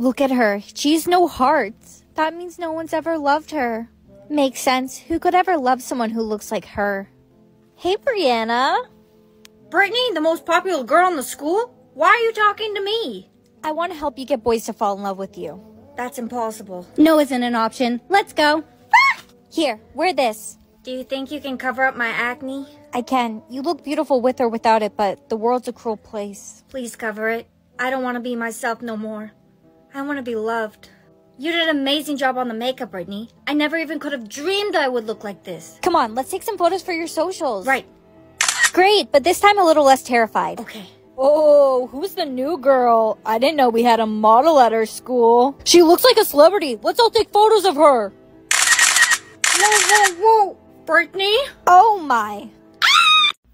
Look at her. She's no heart. That means no one's ever loved her. Makes sense. Who could ever love someone who looks like her? Hey, Brianna. Brittany, the most popular girl in the school? Why are you talking to me? I want to help you get boys to fall in love with you. That's impossible. No isn't an option. Let's go. Ah! Here, wear this. Do you think you can cover up my acne? I can. You look beautiful with or without it, but the world's a cruel place. Please cover it. I don't want to be myself no more. I want to be loved. You did an amazing job on the makeup, Brittany. I never even could have dreamed I would look like this. Come on, let's take some photos for your socials. Right. Great, but this time a little less terrified. Okay. Oh, who's the new girl? I didn't know we had a model at our school. She looks like a celebrity. Let's all take photos of her. Whoa, whoa, whoa! Brittany? Oh my.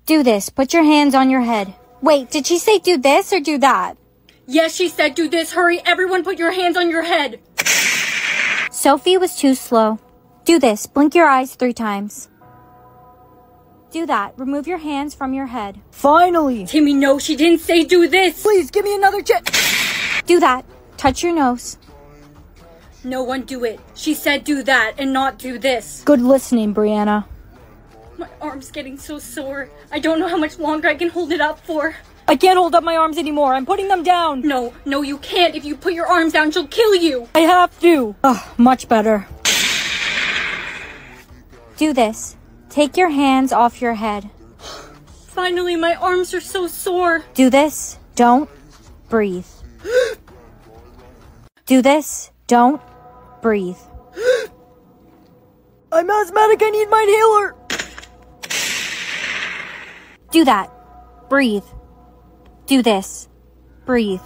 Do this. Put your hands on your head. Wait, did she say do this or do that? Yes, she said do this. Hurry, everyone put your hands on your head. Sophie was too slow. Do this. Blink your eyes three times. Do that. Remove your hands from your head. Finally! Timmy, no, she didn't say do this. Please give me another chance. Do that. Touch your nose. No one do it. She said do that and not do this. Good listening, Brianna. My arm's getting so sore. I don't know how much longer I can hold it up for. I can't hold up my arms anymore. I'm putting them down. No, no, you can't. If you put your arms down, she'll kill you. I have to. Ugh, much better. Do this. Take your hands off your head. Finally, my arms are so sore. Do this. Don't breathe. Do this. Don't breathe. I'm asthmatic. I need my inhaler. Do that. Breathe. Do this. Breathe.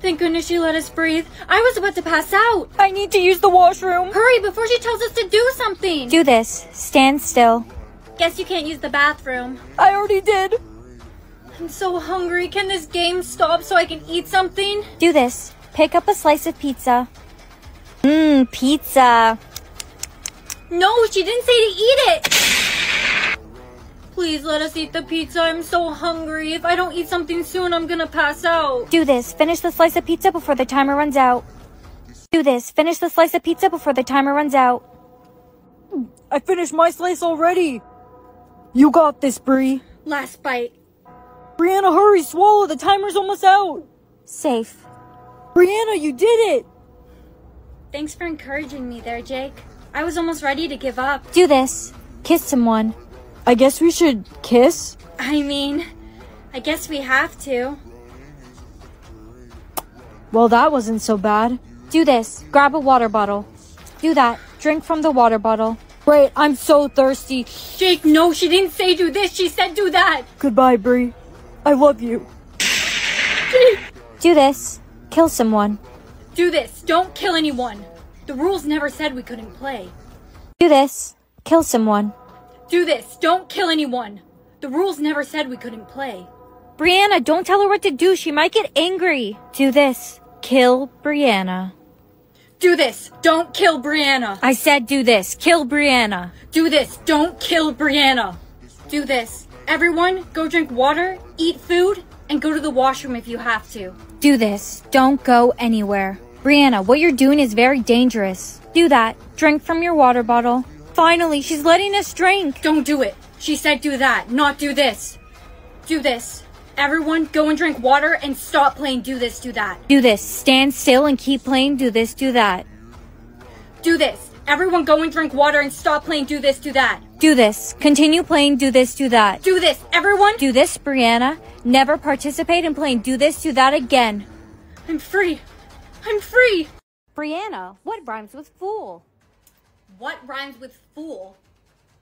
Thank goodness she let us breathe. I was about to pass out. I need to use the washroom. Hurry before she tells us to do something. Do this. Stand still. Guess you can't use the bathroom. I already did. I'm so hungry. Can this game stop so I can eat something? Do this. Pick up a slice of pizza. Mmm, pizza. No, she didn't say to eat it. Please let us eat the pizza. I'm so hungry. If I don't eat something soon, I'm gonna pass out. Do this. Finish the slice of pizza before the timer runs out. Do this. Finish the slice of pizza before the timer runs out. I finished my slice already. You got this, Brie. Last bite. Brianna, hurry, swallow. The timer's almost out. Safe. Brianna, you did it. Thanks for encouraging me there, Jake. I was almost ready to give up. Do this. Kiss someone. I guess we should kiss. I mean, I guess we have to. Well, that wasn't so bad. Do this. Grab a water bottle. Do that. Drink from the water bottle. Great, I'm so thirsty. Jake, no, she didn't say do this. She said do that. Goodbye, Brie. I love you. Jake, Do this. Kill someone. do this. Don't kill anyone. The rules never said we couldn't play. Do this. Kill someone. Do this. Don't kill anyone. The rules never said we couldn't play. Brianna, don't tell her what to do. She might get angry. Do this. Kill Brianna. Do this. Don't kill Brianna. I said do this. Kill Brianna. Do this. Don't kill Brianna. Do this. Everyone, go drink water, eat food, and go to the washroom if you have to. Do this. Don't go anywhere. Brianna, what you're doing is very dangerous. Do that. Drink from your water bottle. Finally, she's letting us drink. Don't do it. She said do that, not do this. Do this. Everyone, go and drink water and stop playing do this, do that. Do this. Stand still and keep playing. Do this. Do that. Do this. Everyone, go and drink water and stop playing do this, do that. Do this. Continue playing. Do this. Do that. Do this. Everyone, Do this, Brianna. Never participate in playing do this. Do that again. I'm free. I'm free. Brianna, what rhymes with fool? What rhymes with fool?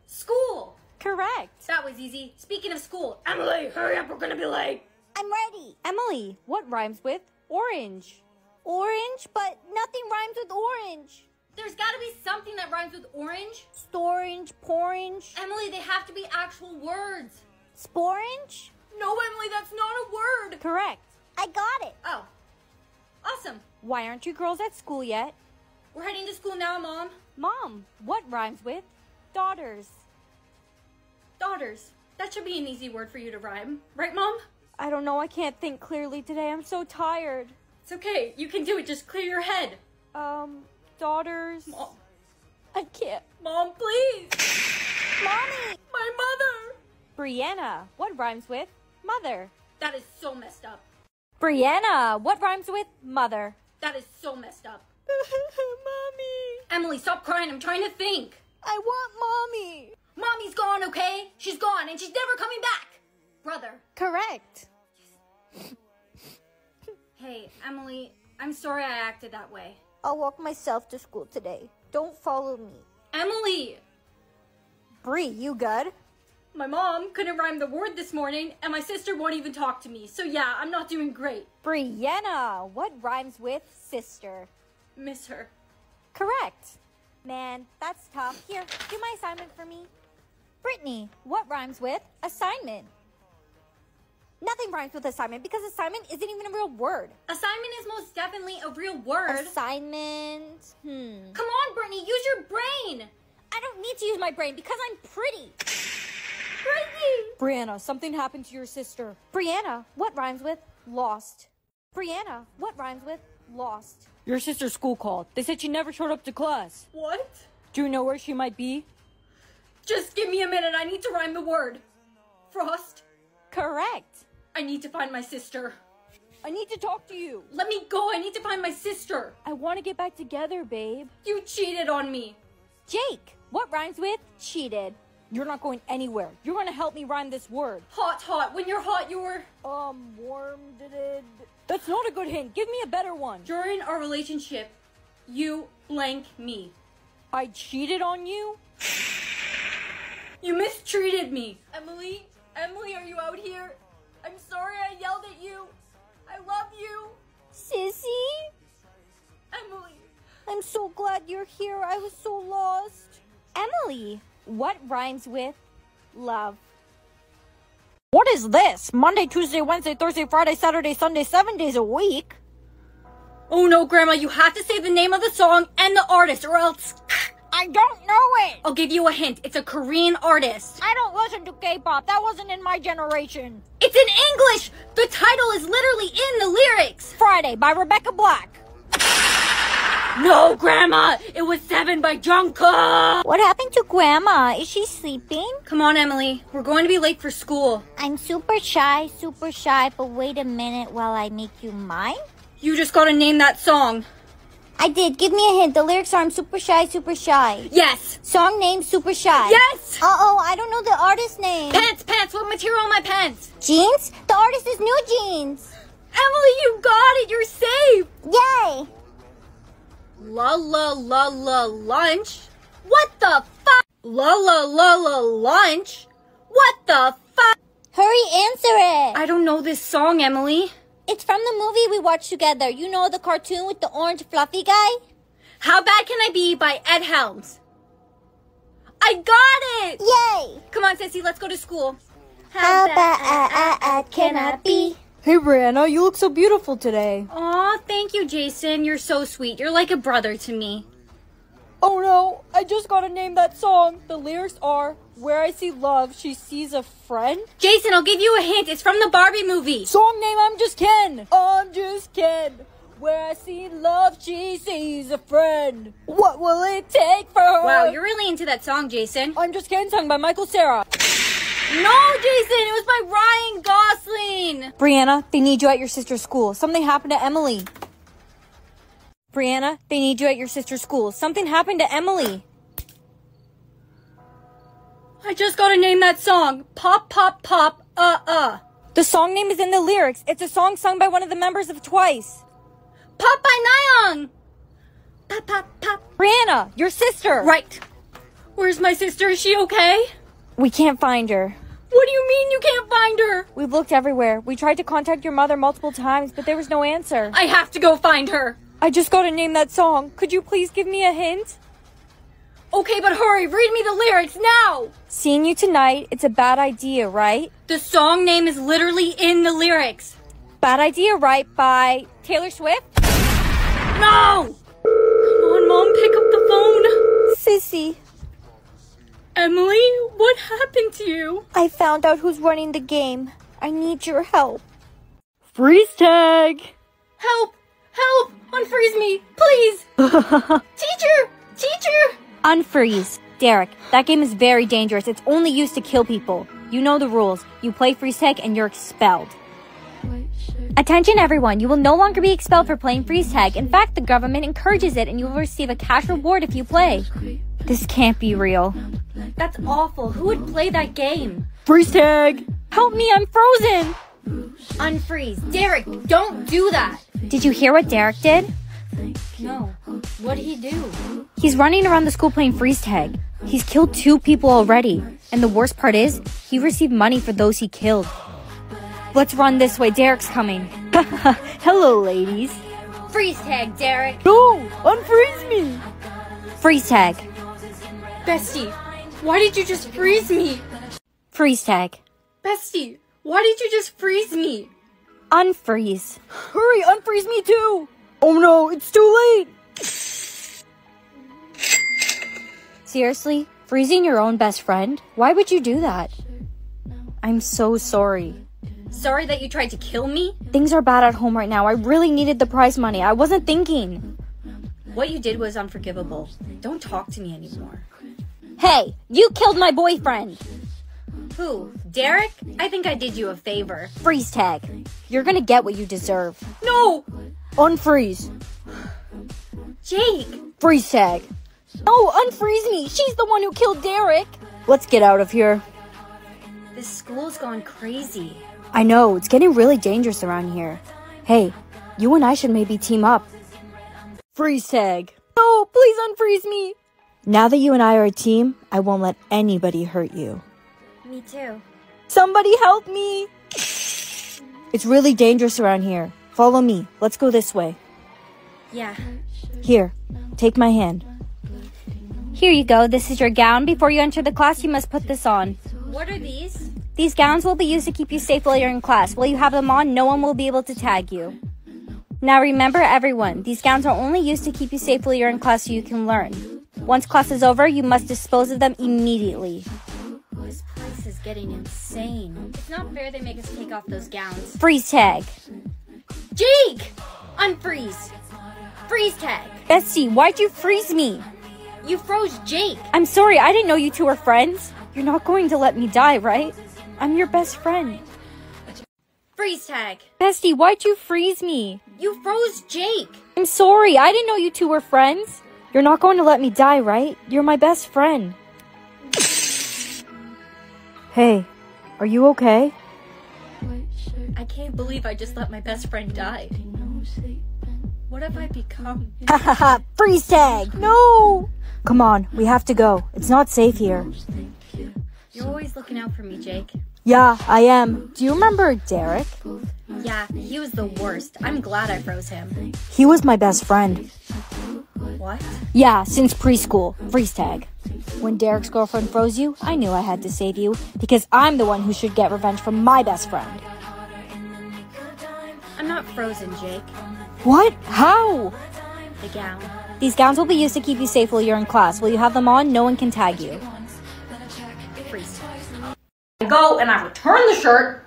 School. Correct. That was easy. Speaking of school, Emily, hurry up, we're gonna be late. I'm ready. Emily, what rhymes with orange? Orange, but nothing rhymes with orange. There's gotta be something that rhymes with orange. Storange, porange, Emily, they have to be actual words. sporange? No, Emily, that's not a word. Correct. I got it. Oh, awesome. Why aren't you girls at school yet? We're heading to school now, Mom. Mom, what rhymes with daughters? Daughters. That should be an easy word for you to rhyme. Right, Mom? I don't know. I can't think clearly today. I'm so tired. It's okay. You can do it. Just clear your head. Um, daughters. Mom, I can't. Mom please. Mommy! My mother. Brianna. What rhymes with mother? That is so messed up. Brianna. What rhymes with mother? That is so messed up. Mommy. Emily, stop crying. I'm trying to think. I want mommy. Mommy's gone, okay? She's gone and she's never coming back. Brother. Correct. Yes. Hey, Emily, I'm sorry I acted that way. I'll walk myself to school today. Don't follow me. Emily! Bree, you good? My mom couldn't rhyme the word this morning, and my sister won't even talk to me. So yeah, I'm not doing great. Brianna. What rhymes with sister? Miss her. Correct. Man, that's tough. Here, do my assignment for me. Brittany, what rhymes with assignment? Nothing rhymes with assignment because assignment isn't even a real word. Assignment is most definitely a real word. Assignment. Hmm. Come on, Brittany, use your brain. I don't need to use my brain because I'm pretty. Brittany! Brianna, something happened to your sister. Brianna, what rhymes with lost? Brianna, what rhymes with lost? Your sister's school called. They said she never showed up to class. What? Do you know where she might be? Just give me a minute. I need to rhyme the word. Frost. Correct. I need to find my sister. I need to talk to you. Let me go. I need to find my sister. I want to get back together, babe. You cheated on me. Jake, what rhymes with cheated? You're not going anywhere. You're going to help me rhyme this word. Hot, hot. When you're hot, you're. Um, warmed it. That's not a good hint. Give me a better one. During our relationship, you blank me. I cheated on you? You mistreated me. Emily, Emily, are you out here? I'm sorry I yelled at you. I love you. Sissy? Emily. I'm so glad you're here. I was so lost. Emily, what rhymes with love? What is this? Monday, Tuesday, Wednesday, Thursday, Friday, Saturday, Sunday, seven days a week? Oh no, Grandma, you have to say the name of the song and the artist, or else. I don't know it. I'll give you a hint. It's a Korean artist. I don't listen to K-pop. That wasn't in my generation. It's in English! The title is literally in the lyrics! Friday by Rebecca Black. No, Grandma! It was Seven by Jungkook! What happened to Grandma? Is she sleeping? Come on, Emily. We're going to be late for school. I'm super shy, super shy, but wait a minute while I make you mine? You just gotta name that song. I did. Give me a hint. The lyrics are I'm super shy, super shy. Yes! Song name Super Shy. Yes! Uh oh, I don't know the artist name. Pants, pants, what material on my pants? Jeans? The artist is New Jeans. Emily, you got it! You're safe! Yay! La la la la lunch? What the fuck? La la la la lunch? What the fuck? Hurry, answer it. I don't know this song, Emily. It's from the movie we watched together. You know the cartoon with the orange fluffy guy? How Bad Can I Be by Ed Helms. I got it! Yay! Come on, Sissy, let's go to school. How bad uh, uh, uh, can I be? Hey, Brianna, you look so beautiful today. Aw, thank you, Jason. You're so sweet. You're like a brother to me. Oh no, I just gotta name that song. The lyrics are Where I See Love, She Sees a Friend. Jason, I'll give you a hint. It's from the Barbie movie. Song name I'm Just Ken. I'm Just Ken. Where I see love, she sees a friend. What will it take for her? Wow, you're really into that song, Jason. I'm Just Ken sung by Michael Cera. No, Jason, it was by Ryan Gosling. Brianna, they need you at your sister's school. Something happened to Emily. Brianna, they need you at your sister's school. Something happened to Emily. I just gotta name that song. Pop, pop, pop, uh, uh. The song name is in the lyrics. It's a song sung by one of the members of Twice. Pop by Nayeon. Pop, pop, pop. Brianna, your sister. Right. Where's my sister? Is she okay? We can't find her. What do you mean you can't find her? We've looked everywhere. We tried to contact your mother multiple times, but there was no answer. I have to go find her. I just gotta name that song. Could you please give me a hint? Okay, but hurry, read me the lyrics now. Seeing you tonight, it's a bad idea, right? The song name is literally in the lyrics. Bad idea, right? By Taylor Swift? No! Come on, Mom, pick up the phone. Sissy, Emily, what happened to you? I found out who's running the game. I need your help. Freeze tag! Help! Help! Unfreeze me! Please! teacher! Teacher! Unfreeze. Derek, that game is very dangerous. It's only used to kill people. You know the rules. You play freeze tag and you're expelled. Attention everyone, you will no longer be expelled for playing freeze tag. In fact, the government encourages it and you will receive a cash reward if you play. This can't be real. That's awful. Who would play that game? Freeze tag! Help me, I'm frozen! Unfreeze. Derek, don't do that. Did you hear what Derek did? No. What did he do? He's running around the school playing freeze tag. He's killed two people already. And the worst part is, he received money for those he killed. Let's run this way. Derek's coming. Hello, ladies. Freeze tag, Derek. No! Unfreeze me! Freeze tag. Bestie, why did you just freeze me? Freeze tag. Bestie, why did you just freeze me? Unfreeze. Hurry, unfreeze me too! Oh no, it's too late! Seriously? Freezing your own best friend? Why would you do that? I'm so sorry. Sorry that you tried to kill me? Things are bad at home right now. I really needed the prize money. I wasn't thinking. What you did was unforgivable. Don't talk to me anymore. Hey, you killed my boyfriend. Who? Derek? I think I did you a favor. Freeze tag. You're gonna get what you deserve. No! Unfreeze! Jake! Freeze tag! Oh, unfreeze me. She's the one who killed Derek. Let's get out of here. This school's gone crazy. I know, it's getting really dangerous around here. Hey, you and I should maybe team up. Freeze tag! No, please unfreeze me. Now that you and I are a team, I won't let anybody hurt you. Me too. Somebody help me. It's really dangerous around here. Follow me. Let's go this way. Yeah. Here, take my hand. Here you go. This is your gown. Before you enter the class, you must put this on. What are these? These gowns will be used to keep you safe while you're in class. While you have them on, no one will be able to tag you. Now remember everyone, these gowns are only used to keep you safe while you're in class so you can learn. Once class is over, you must dispose of them immediately. This place is getting insane. It's not fair they make us take off those gowns. Freeze tag. Jake! Unfreeze! Freeze tag! Bestie, why'd you freeze me? You froze Jake! I'm sorry, I didn't know you two were friends. You're not going to let me die, right? I'm your best friend. Freeze tag! Bestie, why'd you freeze me? You froze Jake! I'm sorry, I didn't know you two were friends. You're not going to let me die, right? You're my best friend. Hey, are you okay? I can't believe I just let my best friend die. What have I become? Freeze tag! No! Come on, we have to go. It's not safe here. You're always looking out for me, Jake. Yeah, I am. Do you remember Derek? Yeah, he was the worst. I'm glad I froze him. He was my best friend. What? Yeah, since preschool. Freeze tag. When Derek's girlfriend froze you, I knew I had to save you because I'm the one who should get revenge from my best friend. I'm not frozen, Jake. What? How? The gown. These gowns will be used to keep you safe while you're in class. While you have them on, no one can tag you. Freeze tag. I go and I return the shirt.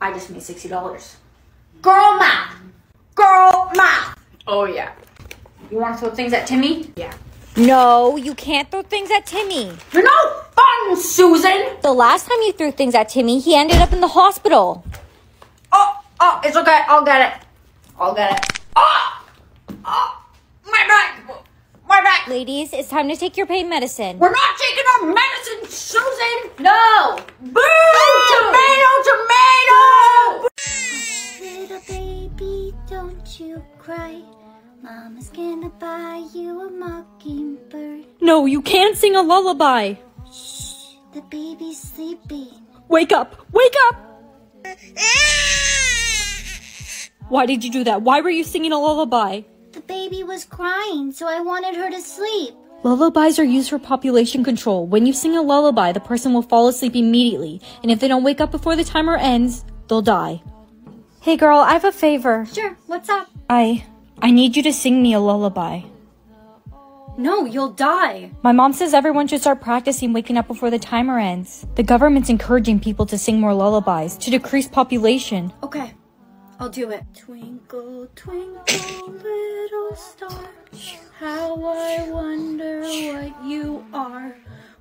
I just made sixty dollars. Girl math. Girl math. Oh yeah. You want to throw things at Timmy? Yeah. No, you can't throw things at Timmy. You're no fun, Susan. The last time you threw things at Timmy, he ended up in the hospital. Oh, oh, it's okay. I'll get it. I'll get it. Oh, oh, my back. My back. Ladies, it's time to take your pain medicine. We're not taking our medicine, Susan. No. Boo! Tomato, tomato. Little baby, don't you cry. Mama's gonna buy you a mockingbird. No, you can't sing a lullaby. The baby's sleeping. Wake up! Wake up! Why did you do that? Why were you singing a lullaby? Baby was crying, so I wanted her to sleep. Lullabies are used for population control. When you sing a lullaby, the person will fall asleep immediately, and if they don't wake up before the timer ends, they'll die. Hey girl, I have a favor. Sure, what's up? I I need you to sing me a lullaby. No, you'll die. My mom says everyone should start practicing waking up before the timer ends. The government's encouraging people to sing more lullabies to decrease population. Okay, I'll do it. Twinkle, twinkle, little star, how I wonder what you are.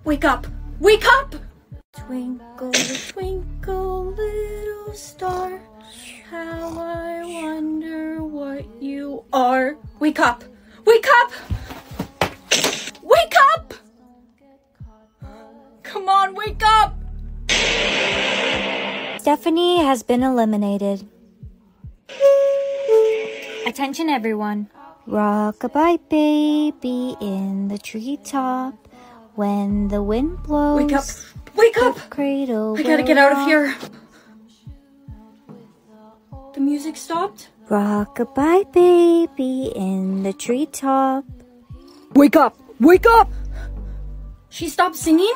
Wake up! Wake up! Twinkle, twinkle, little star, how I wonder what you are. Wake up! Wake up! Wake up! Come on, wake up! Stephanie has been eliminated. Attention, everyone. Rockabye baby in the treetop. When the wind blows, Wake up! Wake up! cradle. I gotta get out of here. The music stopped? Rockabye baby in the treetop. Wake up! Wake up! She stopped singing?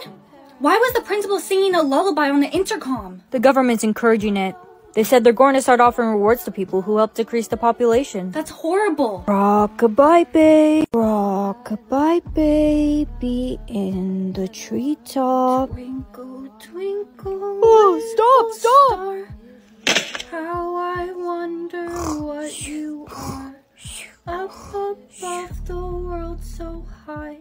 Why was the principal singing a lullaby on the intercom? The government's encouraging it. They said they're going to start offering rewards to people who help decrease the population. That's horrible. Rockabye baby, rockabye baby in the treetop. Twinkle, twinkle. Oh, stop, stop. Star, how I wonder what you are. Up above the world so high.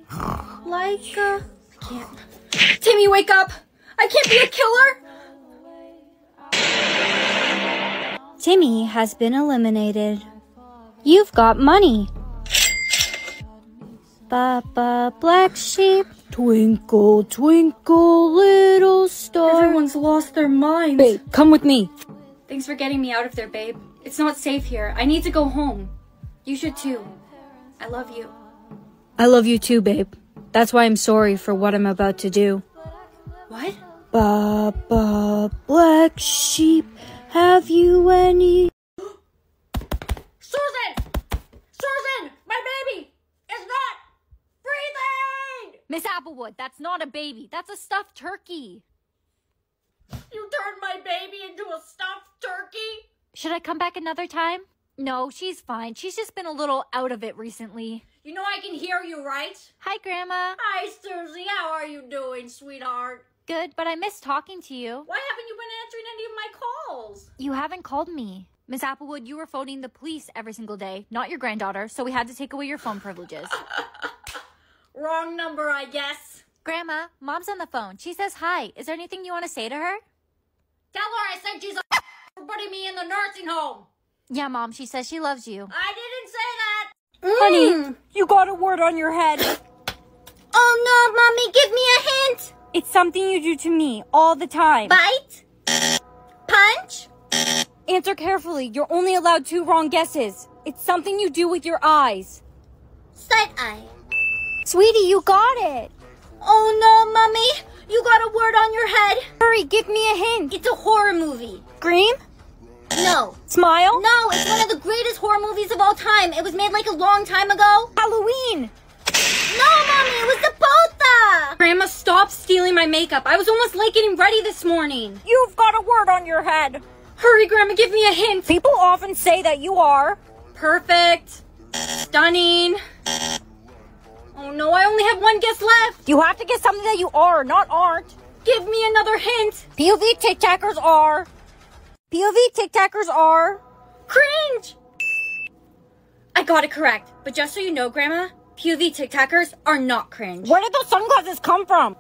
Like a. I can't. Timmy, wake up! I can't be a killer! Timmy has been eliminated. You've got money. Baba black sheep, twinkle twinkle little star. Everyone's lost their minds. Babe, come with me. Thanks for getting me out of there, babe. It's not safe here. I need to go home. You should too. I love you. I love you too, babe. That's why I'm sorry for what I'm about to do. What? Baba black sheep, have you any? Susan! Susan! My baby is not breathing! Miss Applewood, that's not a baby. That's a stuffed turkey. You turned my baby into a stuffed turkey? Should I come back another time? No, she's fine. She's just been a little out of it recently. You know I can hear you, right? Hi, Grandma. Hi, Susie. How are you doing, sweetheart? Good, but I miss talking to you. Why haven't you been answering any of my calls? You haven't called me. Miss Applewood, you were phoning the police every single day, not your granddaughter, so we had to take away your phone privileges. Wrong number, I guess. Grandma, Mom's on the phone. She says hi. Is there anything you want to say to her? Tell her I said she's a for putting me in the nursing home. Yeah, Mom, she says she loves you. I didn't say that. Honey, mm. you got a word on your head. Oh no, mommy, give me a hint. It's something you do to me all the time. Bite? Punch? Answer carefully. You're only allowed two wrong guesses. It's something you do with your eyes. Side eye. Sweetie, you got it. Oh no, mommy, you got a word on your head. Hurry, give me a hint. It's a horror movie. Scream? No. Smile? No, it's one of the greatest horror movies of all time. It was made like a long time ago. Halloween. No, mommy, it was the Potha. Grandma, stop stealing my makeup. I was almost late getting ready this morning. You've got a word on your head. Hurry, Grandma, give me a hint. People often say that you are. Perfect. Stunning. Oh no, I only have one guess left. You have to get something that you are, not aren't. Give me another hint. POV tic tackers are. POV tic tackers are. Cringe. I got it correct. But just so you know, Grandma, POV tic tackers are not cringe. Where did those sunglasses come from?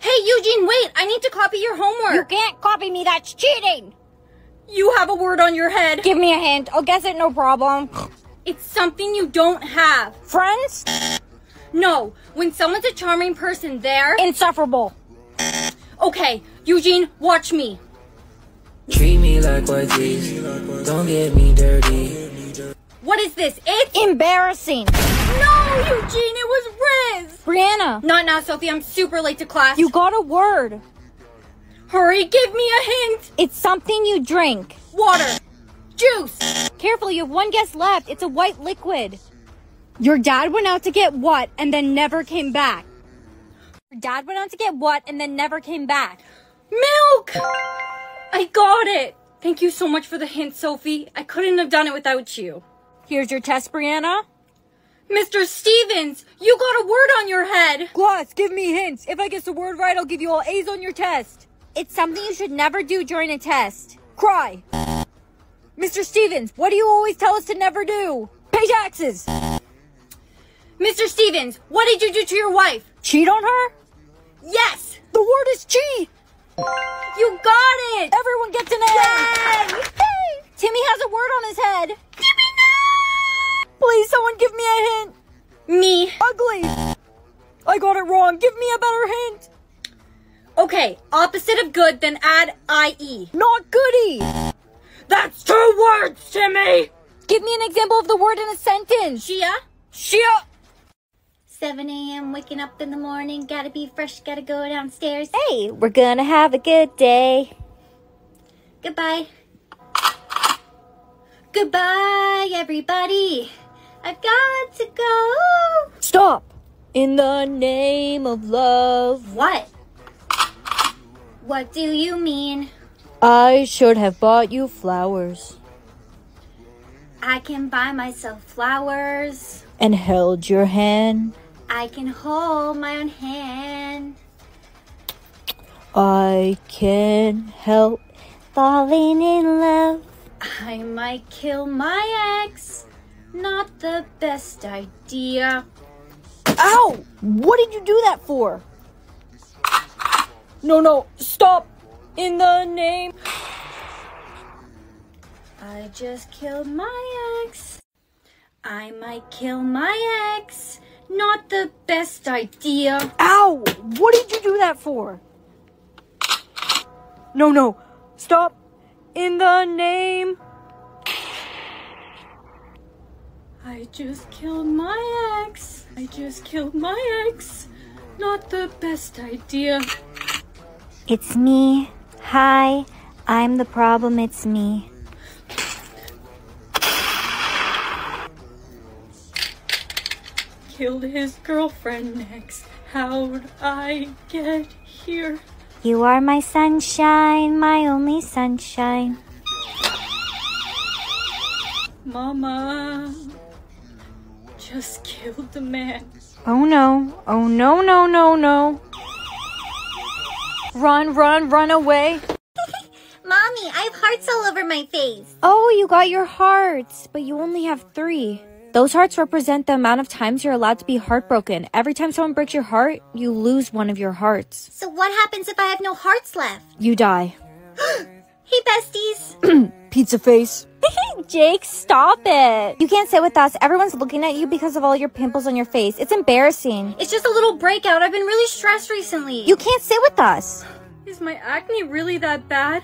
Hey, Eugene, wait. I need to copy your homework! You can't copy me, that's cheating. You have a word on your head. Give me a hint, I'll guess it no problem. It's something you don't have. Friends? No, when someone's a charming person, they're. Insufferable. Okay, Eugene, watch me. Treat me like what these. Don't get me dirty. What is this? It's. Embarrassing. No, Eugene, it was Riz. Brianna, Not now, Sophie. I'm super late to class. you got a word. Hurry, give me a hint. It's something you drink. Water. Juice. Careful, you have one guess left. It's a white liquid. Your dad went out to get what and then never came back? Your dad went out to get what and then never came back? Milk. I got it. Thank you so much for the hint, Sophie. I couldn't have done it without you. Here's your test, Brianna. Mr. Stevens, you got a word on your head. Gloss, give me hints. If I guess the word right, I'll give you all A's on your test. It's something you should never do during a test. Cry. Mr. Stevens, what do you always tell us to never do? Pay taxes! Mr. Stevens, what did you do to your wife? Cheat on her? Yes! The word is cheat! You got it! Everyone gets an A! Yay! Timmy has a word on his head. Please, someone give me a hint. Me. Ugly. I got it wrong. Give me a better hint. Okay, opposite of good, then add IE. Not goody. That's two words, Timmy! Give me an example of the word in a sentence. Shia? Shia. 7 a.m. waking up in the morning, gotta be fresh, gotta go downstairs. Hey, we're gonna have a good day. Goodbye. Goodbye, everybody. I've got to go. Stop. In the name of love. What? What do you mean? I should have bought you flowers I can buy myself flowers. and held your hand. I can hold my own hand. I can't help falling in love. I might kill my ex. Not the best idea. Ow! What did you do that for? No, no, stop! In the name. I just killed my ex. I might kill my ex. Not the best idea. Ow! What did you do that for? No, no, stop! In the name. I just killed my ex. I just killed my ex. Not the best idea. It's me. Hi, I'm the problem, it's me. Killed his girlfriend next. How'd I get here? You are my sunshine, my only sunshine. Mama just killed the man. Oh no, oh no, no, no, no. Run, run, run away. Mommy, I have hearts all over my face. Oh, you got your hearts, but you only have three. Those hearts represent the amount of times you're allowed to be heartbroken. Every time someone breaks your heart, you lose one of your hearts. So what happens if I have no hearts left? You die. Hey, besties. Pizza face. Jake, stop it. You can't sit with us. Everyone's looking at you because of all your pimples on your face. It's embarrassing. It's just a little breakout. I've been really stressed recently. You can't sit with us. Is my acne really that bad?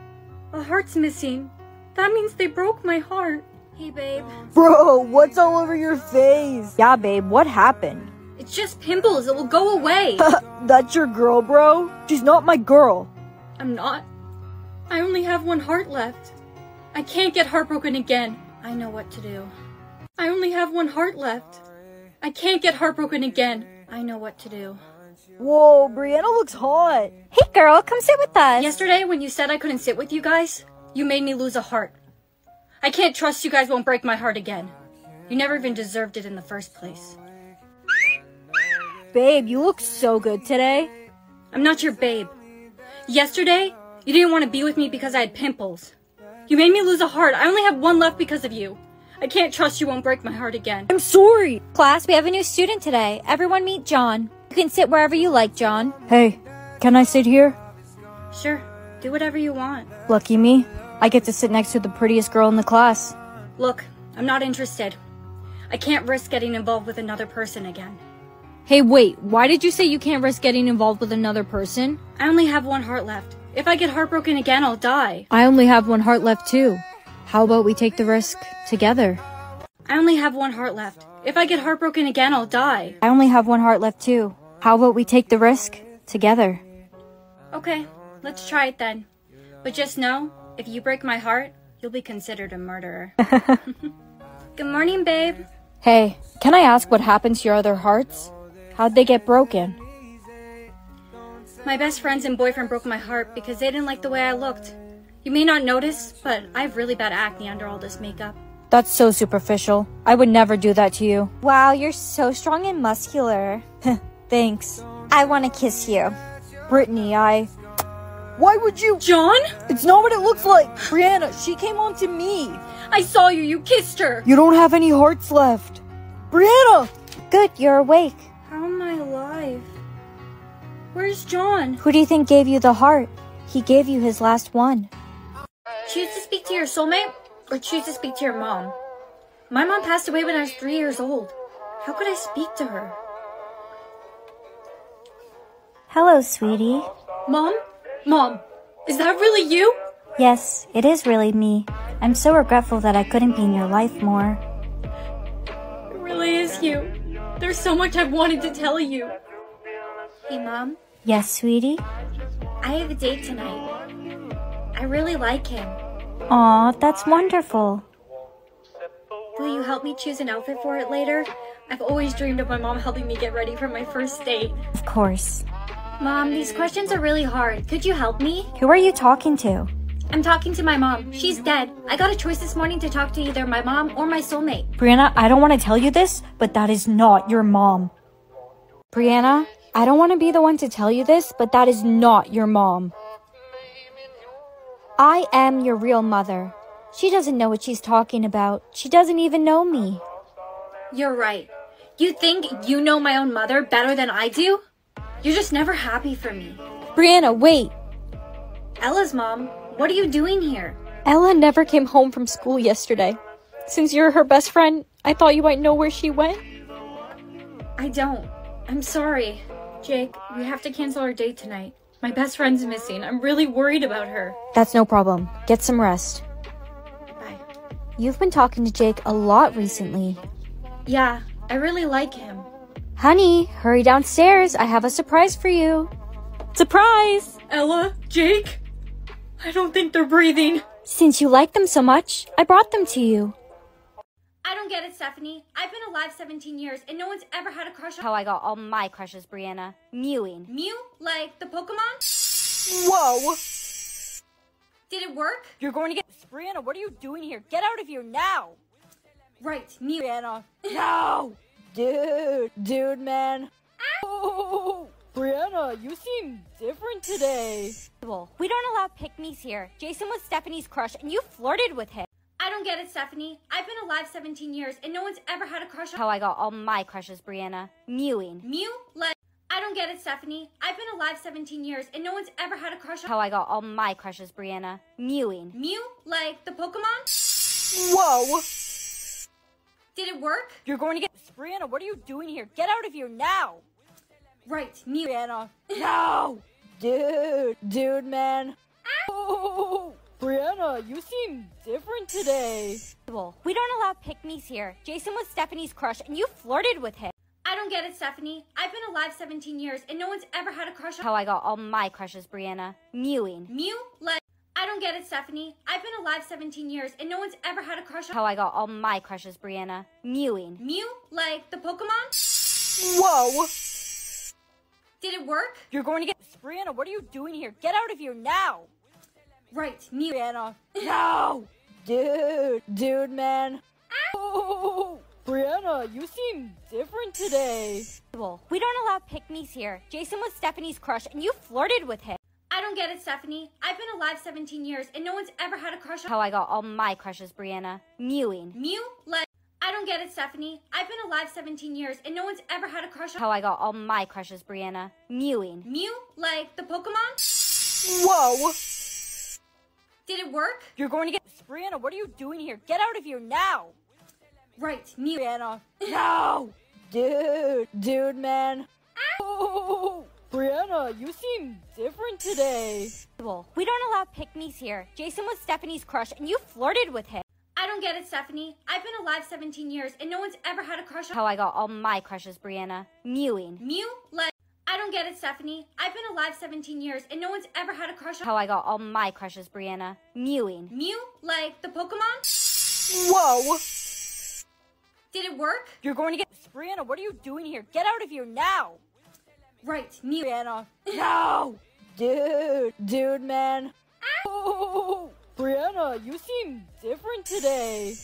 A heart's missing. That means they broke my heart. Hey, babe. Bro, what's all over your face? Yeah, babe, what happened? It's just pimples. It will go away. That's your girl, bro? She's not my girl. I'm not. I only have one heart left. I can't get heartbroken again. I know what to do. I only have one heart left. I can't get heartbroken again. I know what to do. Whoa, Brianna looks hot. Hey, girl, come sit with us. Yesterday, when you said I couldn't sit with you guys, you made me lose a heart. I can't trust you guys won't break my heart again. You never even deserved it in the first place. Babe, you look so good today. I'm not your babe. Yesterday, you didn't want to be with me because I had pimples. You made me lose a heart. I only have one left because of you. I can't trust you won't break my heart again. I'm sorry. Class, we have a new student today. Everyone meet John. You can sit wherever you like, John. Hey, can I sit here? Sure, do whatever you want. Lucky me. I get to sit next to the prettiest girl in the class. Look, I'm not interested. I can't risk getting involved with another person again. Hey, wait, why did you say you can't risk getting involved with another person? I only have one heart left. If I get heartbroken again, I'll die. I only have one heart left too. How about we take the risk together? I only have one heart left. If I get heartbroken again, I'll die. I only have one heart left, too. How about we take the risk together? Okay, let's try it then. But just know, if you break my heart, you'll be considered a murderer. Good morning, babe. Hey, can I ask what happened to your other hearts? How'd they get broken? My best friends and boyfriend broke my heart because they didn't like the way I looked. You may not notice, but I have really bad acne under all this makeup. That's so superficial. I would never do that to you. Wow, you're so strong and muscular. Thanks. I want to kiss you. Brittany, I. Why would you? John? It's not what it looks like. Brianna, she came on to me. I saw you. You kissed her. You don't have any hearts left. Brianna! Good, you're awake. How am I alive? Where's John? Who do you think gave you the heart? He gave you his last one. Choose to speak to your soulmate or choose to speak to your mom. My mom passed away when I was three years old. How could I speak to her? Hello, sweetie. Mom? Mom, is that really you? Yes, it is really me. I'm so regretful that I couldn't be in your life more. It really is you. There's so much I've wanted to tell you. Hey, Mom, Yes, sweetie? I have a date tonight. I really like him. Aw, that's wonderful. Will you help me choose an outfit for it later? I've always dreamed of my mom helping me get ready for my first date. Of course. Mom, these questions are really hard. Could you help me? Who are you talking to? I'm talking to my mom. She's dead. I got a choice this morning to talk to either my mom or my soulmate. Brianna, I don't want to tell you this, but that is not your mom. Brianna, I don't want to be the one to tell you this, but that is not your mom. I am your real mother. She doesn't know what she's talking about. She doesn't even know me. You're right. You think you know my own mother better than I do? You're just never happy for me. Brianna, wait. Ella's mom, what are you doing here? Ella never came home from school yesterday. Since you're her best friend, I thought you might know where she went. I don't. I'm sorry. Jake, we have to cancel our date tonight. My best friend's missing. I'm really worried about her. That's no problem. Get some rest. Bye. You've been talking to Jake a lot recently. Yeah, I really like him. Honey, hurry downstairs. I have a surprise for you. Surprise! Ella? Jake? I don't think they're breathing. Since you like them so much, I brought them to you. I don't get it, Stephanie. I've been alive 17 years and no one's ever had a crush on How I got all my crushes, Brianna. Mewing. Mew? Like the Pokemon? Whoa! Did it work? You're going to get. Brianna, what are you doing here? Get out of here now! Right, Mew. Brianna, no! Dude, dude, man. Oh, Brianna, you seem different today. We don't allow pick-me's here. Jason was Stephanie's crush, and you flirted with him. I don't get it, Stephanie. I've been alive 17 years and no one's ever had a crush on How I got all my crushes, Brianna. Mewing. Mew? Like I don't get it, Stephanie. I've been alive 17 years and no one's ever had a crush on How I got all my crushes, Brianna. Mewing. Mew? Like the Pokemon? Whoa! Did it work? You're going to get. Brianna, what are you doing here? Get out of here now! Right, Mew. Brianna, no! Dude, dude, man. Oh, Brianna, you seem different today. We don't allow pick-me's here. Jason was Stephanie's crush, and you flirted with him. I don't get it, Stephanie. I've been alive 17 years and no one's ever had a crush on How I got all my crushes, Brianna. Mewing. Mew? Like I don't get it, Stephanie. I've been alive 17 years and no one's ever had a crush on How I got all my crushes, Brianna. Mewing. Mew? Like the Pokemon? Whoa! Did it work? You're going to get. Brianna, what are you doing here? Get out of here now! Right, Mew. Brianna, no! Dude, dude, man. Oh, Brianna, you seem different today. We don't allow pick-me's here. Jason was Stephanie's crush, and you flirted with him. I don't get it, Stephanie. I've been alive 17 years and no one's ever had a crush on How I got all my crushes, Brianna. Mewing. Mew? Like I don't get it, Stephanie. I've been alive 17 years and no one's ever had a crush on How I got all my crushes, Brianna. Mewing. Mew? Like the Pokemon? Whoa! Did it work? You're going to get. Brianna, what are you doing here? Get out of here now! Right, Mew. Brianna, no! Dude, dude, man. Ah! Oh, Brianna, you seem different today. We don't allow pick-me's here. Jason was Stephanie's crush, and you flirted with him. I don't get it, Stephanie. I've been alive 17 years and no one's ever had a crush on How I got all my crushes, Brianna. Mewing. Mew? Like I don't get it, Stephanie. I've been alive 17 years and no one's ever had a crush on How I got all my crushes, Brianna. Mewing. Mew? Like the Pokemon? Whoa! Did it work? You're going to get. Brianna, what are you doing here? Get out of here now! Right, Mew. Brianna, no! Dude, dude, man. Oh, Brianna, you seem different today.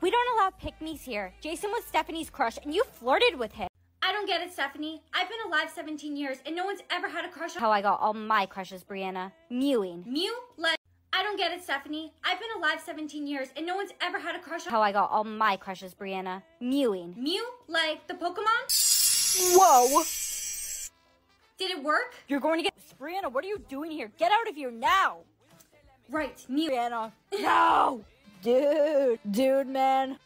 We don't allow pick-me's here. Jason was Stephanie's crush, and you flirted with him. I don't get it, Stephanie. I've been alive 17 years and no one's ever had a crush on How I got all my crushes, Brianna. Mewing. Mew? Like, I don't get it, Stephanie. I've been alive 17 years and no one's ever had a crush on How I got all my crushes, Brianna. Mewing. Mew? Like, the Pokemon? Whoa! Did it work? You're going to get. Brianna, what are you doing here? Get out of here now! Right, Mew. Brianna. No! Dude, dude, man.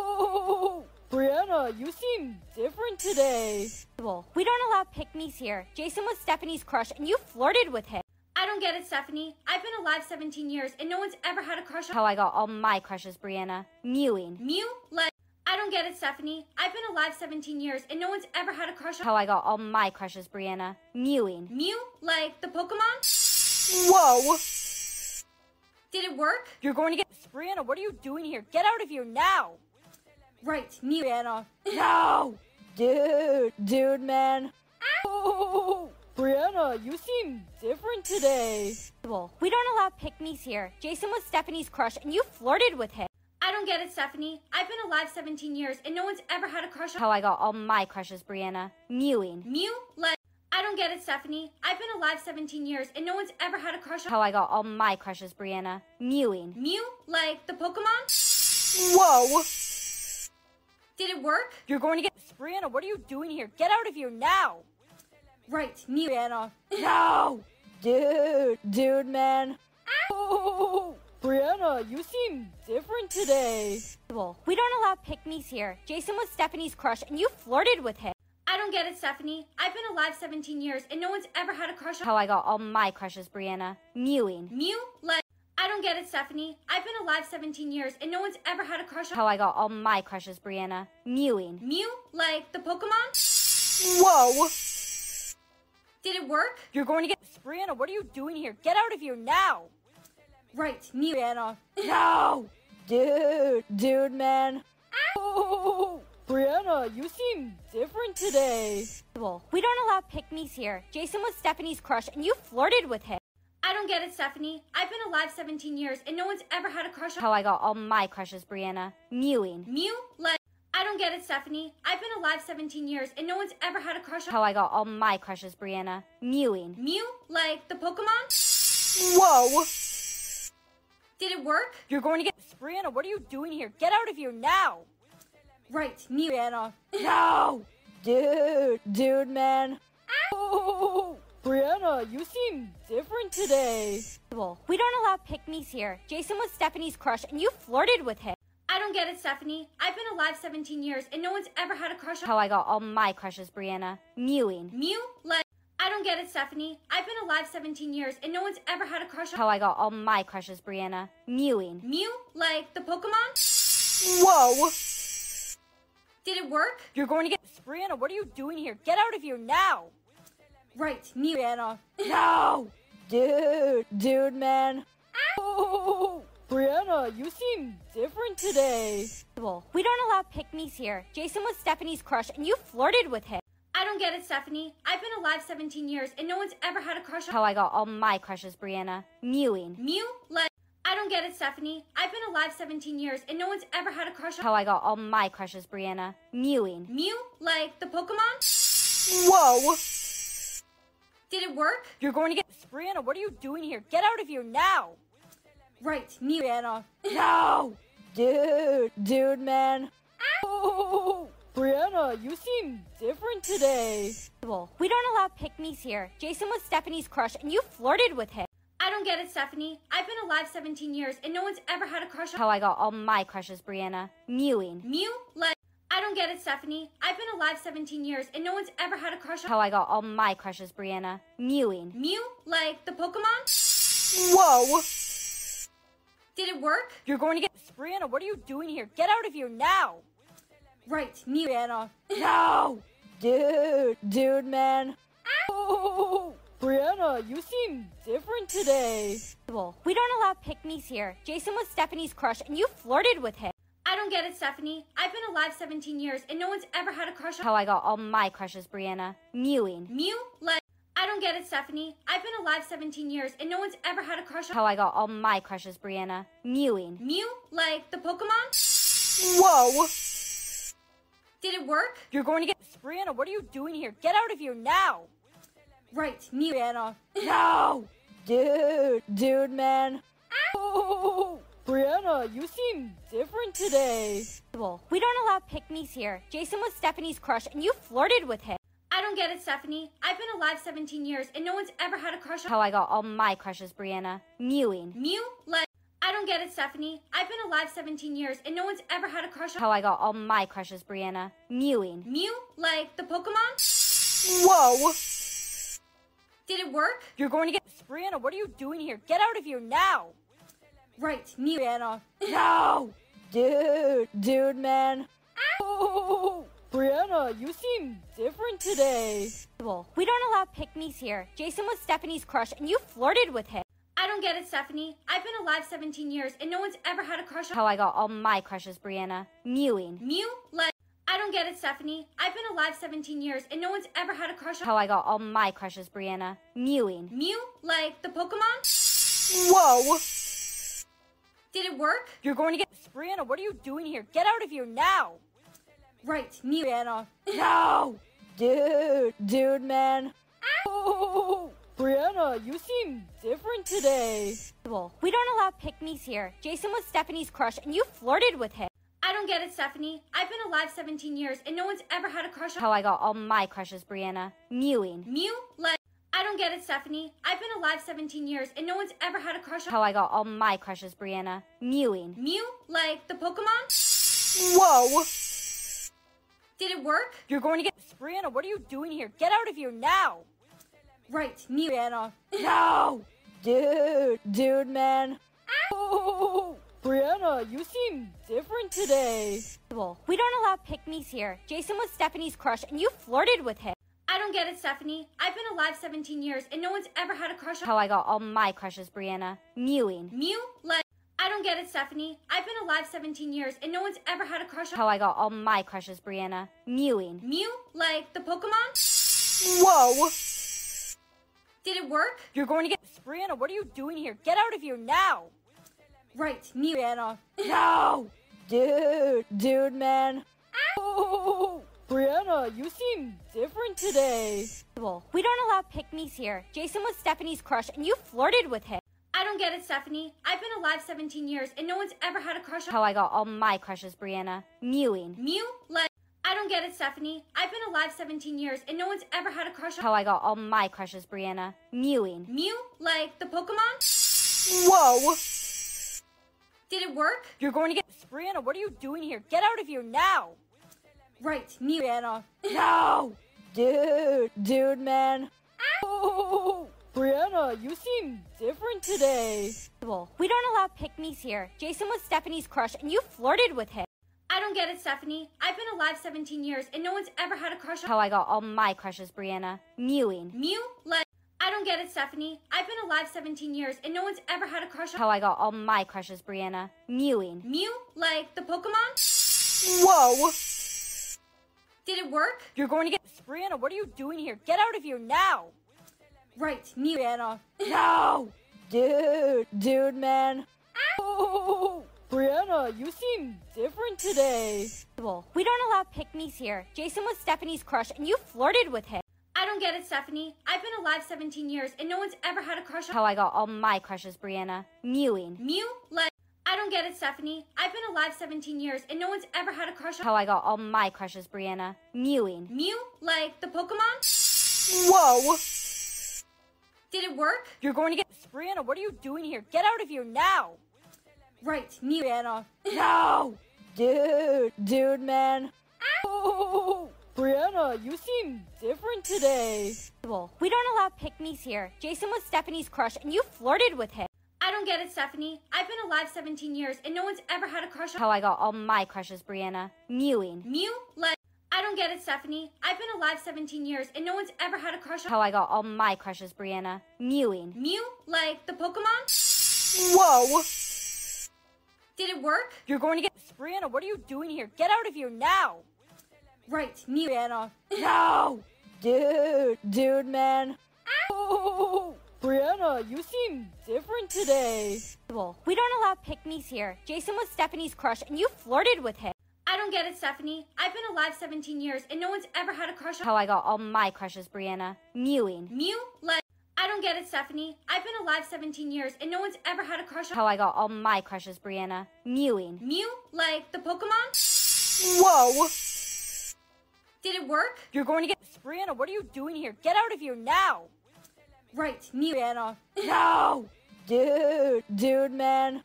Oh, Brianna, you seem different today. Well, We don't allow pick-me's here. Jason was Stephanie's crush, and you flirted with him. I don't get it, Stephanie. I've been alive 17 years and no one's ever had a crush on How I got all my crushes, Brianna. Mewing. Mew? Like, I don't get it, Stephanie. I've been alive 17 years and no one's ever had a crush on How I got all my crushes, Brianna. Mewing. Mew? Like, the Pokemon? Whoa! Did it work? You're going to get. Brianna, what are you doing here? Get out of here now! Right, Mew. Brianna. No! Dude, dude, man. Oh, Brianna, you seem different today. We don't allow pick-me's here. Jason was Stephanie's crush, and you flirted with him. I don't get it, Stephanie. I've been alive 17 years and no one's ever had a crush on How I got all my crushes, Brianna. Mewing. Mew? Like, I don't get it, Stephanie. I've been alive 17 years and no one's ever had a crush on How I got all my crushes, Brianna. Mewing. Mew? Like, the Pokemon? Whoa! Did it work? You're going to get. Brianna, what are you doing here? Get out of here now! Right, Mew. Brianna. No! Dude, dude, man. Ah. Oh, Brianna, you seem different today. We don't allow pick-me's here. Jason was Stephanie's crush, and you flirted with him. I don't get it, Stephanie. I've been alive 17 years and no one's ever had a crush on How I got all my crushes, Brianna. Mewing. Mew? Like, I don't get it, Stephanie. I've been alive 17 years and no one's ever had a crush on How I got all my crushes, Brianna. Mewing. Mew? Like, the Pokemon? Whoa! Did it work? You're going to get. Brianna, what are you doing here? Get out of here now! Right, Mew. Brianna. No! Dude, dude, man. Oh, Brianna, you seem different today. We don't allow pick-me's here. Jason was Stephanie's crush, and you flirted with him. I don't get it, Stephanie. I've been alive 17 years and no one's ever had a crush on How I got all my crushes, Brianna. Mewing. Mew? Like, I don't get it, Stephanie. I've been alive 17 years and no one's ever had a crush on How I got all my crushes, Brianna. Mewing. Mew? Like, the Pokemon? Whoa! Did it work? You're going to get. Brianna, what are you doing here? Get out of here now! Right, Mew. Brianna. No! Dude, dude, man. Oh, Brianna, you seem different today. We don't allow pick-me's here. Jason was Stephanie's crush, and you flirted with him. I don't get it, Stephanie. I've been alive 17 years and no one's ever had a crush on How I got all my crushes, Brianna. Mewing. Mew? Like, I don't get it, Stephanie. I've been alive 17 years and no one's ever had a crush on How I got all my crushes, Brianna. Mewing. Mew? Like, the Pokemon? Whoa! Did it work? You're going to get. Brianna, what are you doing here? Get out of here now! Right, Mew. Brianna. No! Dude, dude, man. Oh, Brianna, you seem different today. Well, We don't allow pick-me's here. Jason was Stephanie's crush, and you flirted with him. I don't get it, Stephanie. I've been alive 17 years and no one's ever had a crush on How I got all my crushes, Brianna. Mewing. Mew? Like, I don't get it, Stephanie. I've been alive 17 years and no one's ever had a crush on How I got all my crushes, Brianna. Mewing. Mew? Like, the Pokemon? Whoa! Did it work? You're going to get. Brianna, what are you doing here? Get out of here now! Right, Mew. Brianna. No! Dude, dude, man. Ah. Oh, Brianna, you seem different today. We don't allow pick-me's here. Jason was Stephanie's crush, and you flirted with him. I don't get it, Stephanie. I've been alive 17 years and no one's ever had a crush on How I got all my crushes, Brianna. Mewing. Mew? Like, I don't get it, Stephanie. I've been alive 17 years and no one's ever had a crush on How I got all my crushes, Brianna. Mewing. Mew? Like, the Pokemon? Whoa! Did it work? You're going to get. Brianna, what are you doing here? Get out of here now! Right, Mew. Brianna. No! Dude, dude, man. Oh, Brianna, you seem different today. Well, We don't allow pick-me's here. Jason was Stephanie's crush, and you flirted with him. I don't get it, Stephanie. I've been alive 17 years and no one's ever had a crush on How I got all my crushes, Brianna. Mewing. Mew? Like, I don't get it, Stephanie. I've been alive 17 years and no one's ever had a crush on How I got all my crushes, Brianna. Mewing. Mew? Like, the Pokemon? Whoa! Did it work? You're going to get. Brianna, what are you doing here? Get out of here now! Right, Mew. Brianna. No! Dude, dude, man. Oh, Brianna, you seem different today. We don't allow pick-me's here. Jason was Stephanie's crush, and you flirted with him. I don't get it, Stephanie. I've been alive 17 years, and no one's ever had a crush on How I got all my crushes, Brianna. Mewing. Mew? Like, I don't get it, Stephanie. I've been alive 17 years, and no one's ever had a crush on How I got all my crushes, Brianna. Mewing. Mew? Like, the Pokemon? Whoa! Did it work? You're going to get. Brianna, what are you doing here? Get out of here now! Right, Mew. Brianna. No! Dude, dude, man. Oh, Brianna, you seem different today. We don't allow pick-me's here. Jason was Stephanie's crush, and you flirted with him. I don't get it, Stephanie. I've been alive 17 years, and no one's ever had a crush on How I got all my crushes, Brianna. Mewing. Mew? Like, I don't get it, Stephanie. I've been alive 17 years, and no one's ever had a crush on How I got all my crushes, Brianna. Mewing. Mew? Like, the Pokemon? Whoa! Did it work? You're going to get. Brianna, what are you doing here? Get out of here now! Right, Mew. Brianna. No! Dude, dude, man. Oh, Brianna, you seem different today. We don't allow pick-me's here. Jason was Stephanie's crush, and you flirted with him. I don't get it, Stephanie. I've been alive 17 years, and no one's ever had a crush on How I got all my crushes, Brianna. Mewing. Mew? Like, I don't get it, Stephanie. I've been alive 17 years, and no one's ever had a crush on How I got all my crushes, Brianna. Mewing. Mew? Like, the Pokemon? Whoa! Did it work? You're going to get. Brianna, what are you doing here? Get out of here now! Right, Mew. Brianna. No! Dude, dude, man. Oh, Brianna, you seem different today. We don't allow pick-me's here. Jason was Stephanie's crush, and you flirted with him. I don't get it, Stephanie. I've been alive 17 years, and no one's ever had a crush on How I got all my crushes, Brianna. Mewing. Mew? Like, I don't get it, Stephanie. I've been alive 17 years, and no one's ever had a crush on How I got all my crushes, Brianna. Mewing. Mew? Like, the Pokemon? Whoa! Did it work? You're going to get. Brianna, what are you doing here? Get out of here now! Right, Mew. Brianna. No! Dude, dude, man. Oh, Brianna, you seem different today. Well, We don't allow pick-me's here. Jason was Stephanie's crush, and you flirted with him. I don't get it, Stephanie. I've been alive 17 years, and no one's ever had a crush on How I got all my crushes, Brianna. Mewing. Mew? Like, I don't get it, Stephanie. I've been alive 17 years, and no one's ever had a crush on How I got all my crushes, Brianna. Mewing. Mew? Like, the Pokemon? Whoa! Did it work? You're going to get. Brianna, what are you doing here? Get out of here now! Right, Mew. Brianna. No! Dude, dude, man. Oh, Brianna, you seem different today. We don't allow pick-me's here. Jason was Stephanie's crush, and you flirted with him. I don't get it, Stephanie. I've been alive 17 years, and no one's ever had a crush on How I got all my crushes, Brianna. Mewing. Mew? Like, I don't get it, Stephanie. I've been alive 17 years, and no one's ever had a crush on How I got all my crushes, Brianna. Mewing. Mew? Like, the Pokemon? Whoa! Did it work? You're going to get. Brianna, what are you doing here? Get out of here now! Right, Mew. Brianna. No! Dude, dude, man. Ah! Oh, Brianna, you seem different today. We don't allow pick-me's here. Jason was Stephanie's crush, and you flirted with him. I don't get it, Stephanie. I've been alive 17 years, and no one's ever had a crush on How I got all my crushes, Brianna. Mewing. Mew? Like, I don't get it, Stephanie. I've been alive 17 years, and no one's ever had a crush on How I got all my crushes, Brianna. Mewing. Mew? Like, the Pokemon? Whoa! Did it work? You're going to get. Brianna, what are you doing here? Get out of here now! Right, Mew. Brianna. No! Dude, dude, man. Oh, Brianna, you seem different today. We don't allow pick-me's here. Jason was Stephanie's crush, and you flirted with him. I don't get it, Stephanie. I've been alive 17 years, and no one's ever had a crush on How I got all my crushes, Brianna. Mewing. Mew? Like, I don't get it, Stephanie. I've been alive 17 years, and no one's ever had a crush on How I got all my crushes, Brianna. Mewing. Mew? Like, the Pokemon? Whoa! Did it work? You're going to get. Brianna, what are you doing here? Get out of here now! Right, Mew. Brianna. No! Dude, dude, man. Ah. Oh, Brianna, you seem different today. Well, We don't allow pick-me's here. Jason was Stephanie's crush, and you flirted with him. I don't get it, Stephanie. I've been alive 17 years and no one's ever had a crush on How I got all my crushes, Brianna. Mewing. Mew? Like, I don't get it, Stephanie. I've been alive 17 years and no one's ever had a crush on How I got all my crushes, Brianna. Mewing. Mew? Like, the Pokemon? Whoa! Did it work? You're going to get. Brianna, what are you doing here? Get out of here now! Right, Mew. Brianna. No! Dude, dude, man.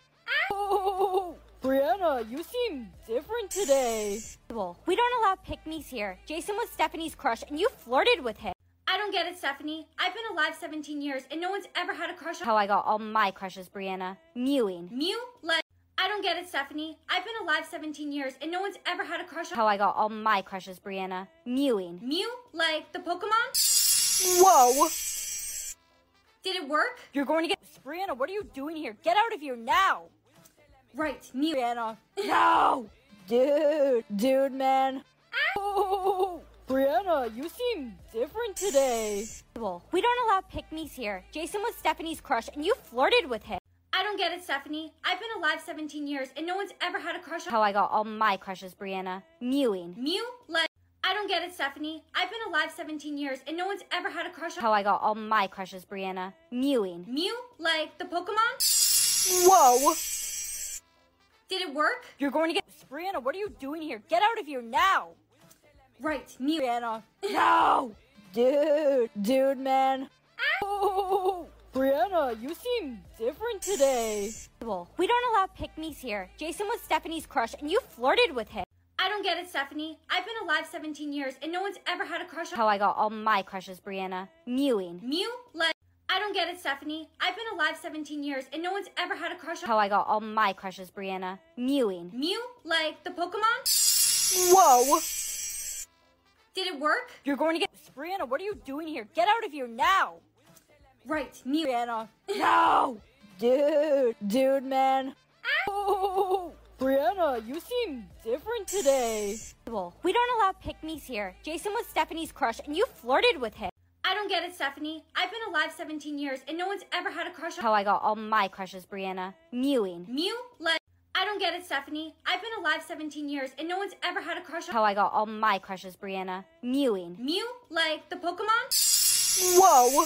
Oh, Brianna, you seem different today. We don't allow pick-me's here. Jason was Stephanie's crush, and you flirted with him. I don't get it, Stephanie. I've been alive 17 years and no one's ever had a crush on How I got all my crushes, Brianna. Mewing. Mew? Like, I don't get it, Stephanie. I've been alive 17 years and no one's ever had a crush on How I got all my crushes, Brianna. Mewing. Mew? Like, the Pokemon? Whoa! Did it work? You're going to get. Brianna, what are you doing here? Get out of here now! Right, Mew. Brianna. No! Dude, dude, man. Oh, Brianna, you seem different today. We don't allow pick-me's here. Jason was Stephanie's crush, and you flirted with him. I don't get it, Stephanie. I've been alive 17 years and no one's ever had a crush on How I got all my crushes, Brianna. Mewing. Mew? Like, I don't get it, Stephanie. I've been alive 17 years and no one's ever had a crush on How I got all my crushes, Brianna. Mewing. Mew? Like, the Pokemon? Whoa! Did it work? You're going to get. Brianna, what are you doing here? Get out of here now! Right, Mew. Brianna. No! Dude, dude, man. Oh, Brianna, you seem different today. We don't allow pick-me's here. Jason was Stephanie's crush, and you flirted with him. I don't get it, Stephanie. I've been alive 17 years and no one's ever had a crush on How I got all my crushes, Brianna. Mewing. Mew? Like, I don't get it, Stephanie. I've been alive 17 years and no one's ever had a crush on How I got all my crushes, Brianna. Mewing. Mew? Like, the Pokemon? Whoa! Did it work? You're going to get. Brianna, what are you doing here? Get out of here now! Right, Mew. Brianna. No! Dude, dude, man. Oh, Brianna, you seem different today. We don't allow pick-me's here. Jason was Stephanie's crush, and you flirted with him. I don't get it, Stephanie. I've been alive 17 years and no one's ever had a crush on How I got all my crushes, Brianna. Mewing. Mew? Like, I don't get it, Stephanie. I've been alive 17 years and no one's ever had a crush on How I got all my crushes, Brianna. Mewing. Mew? Like, the Pokemon? Whoa!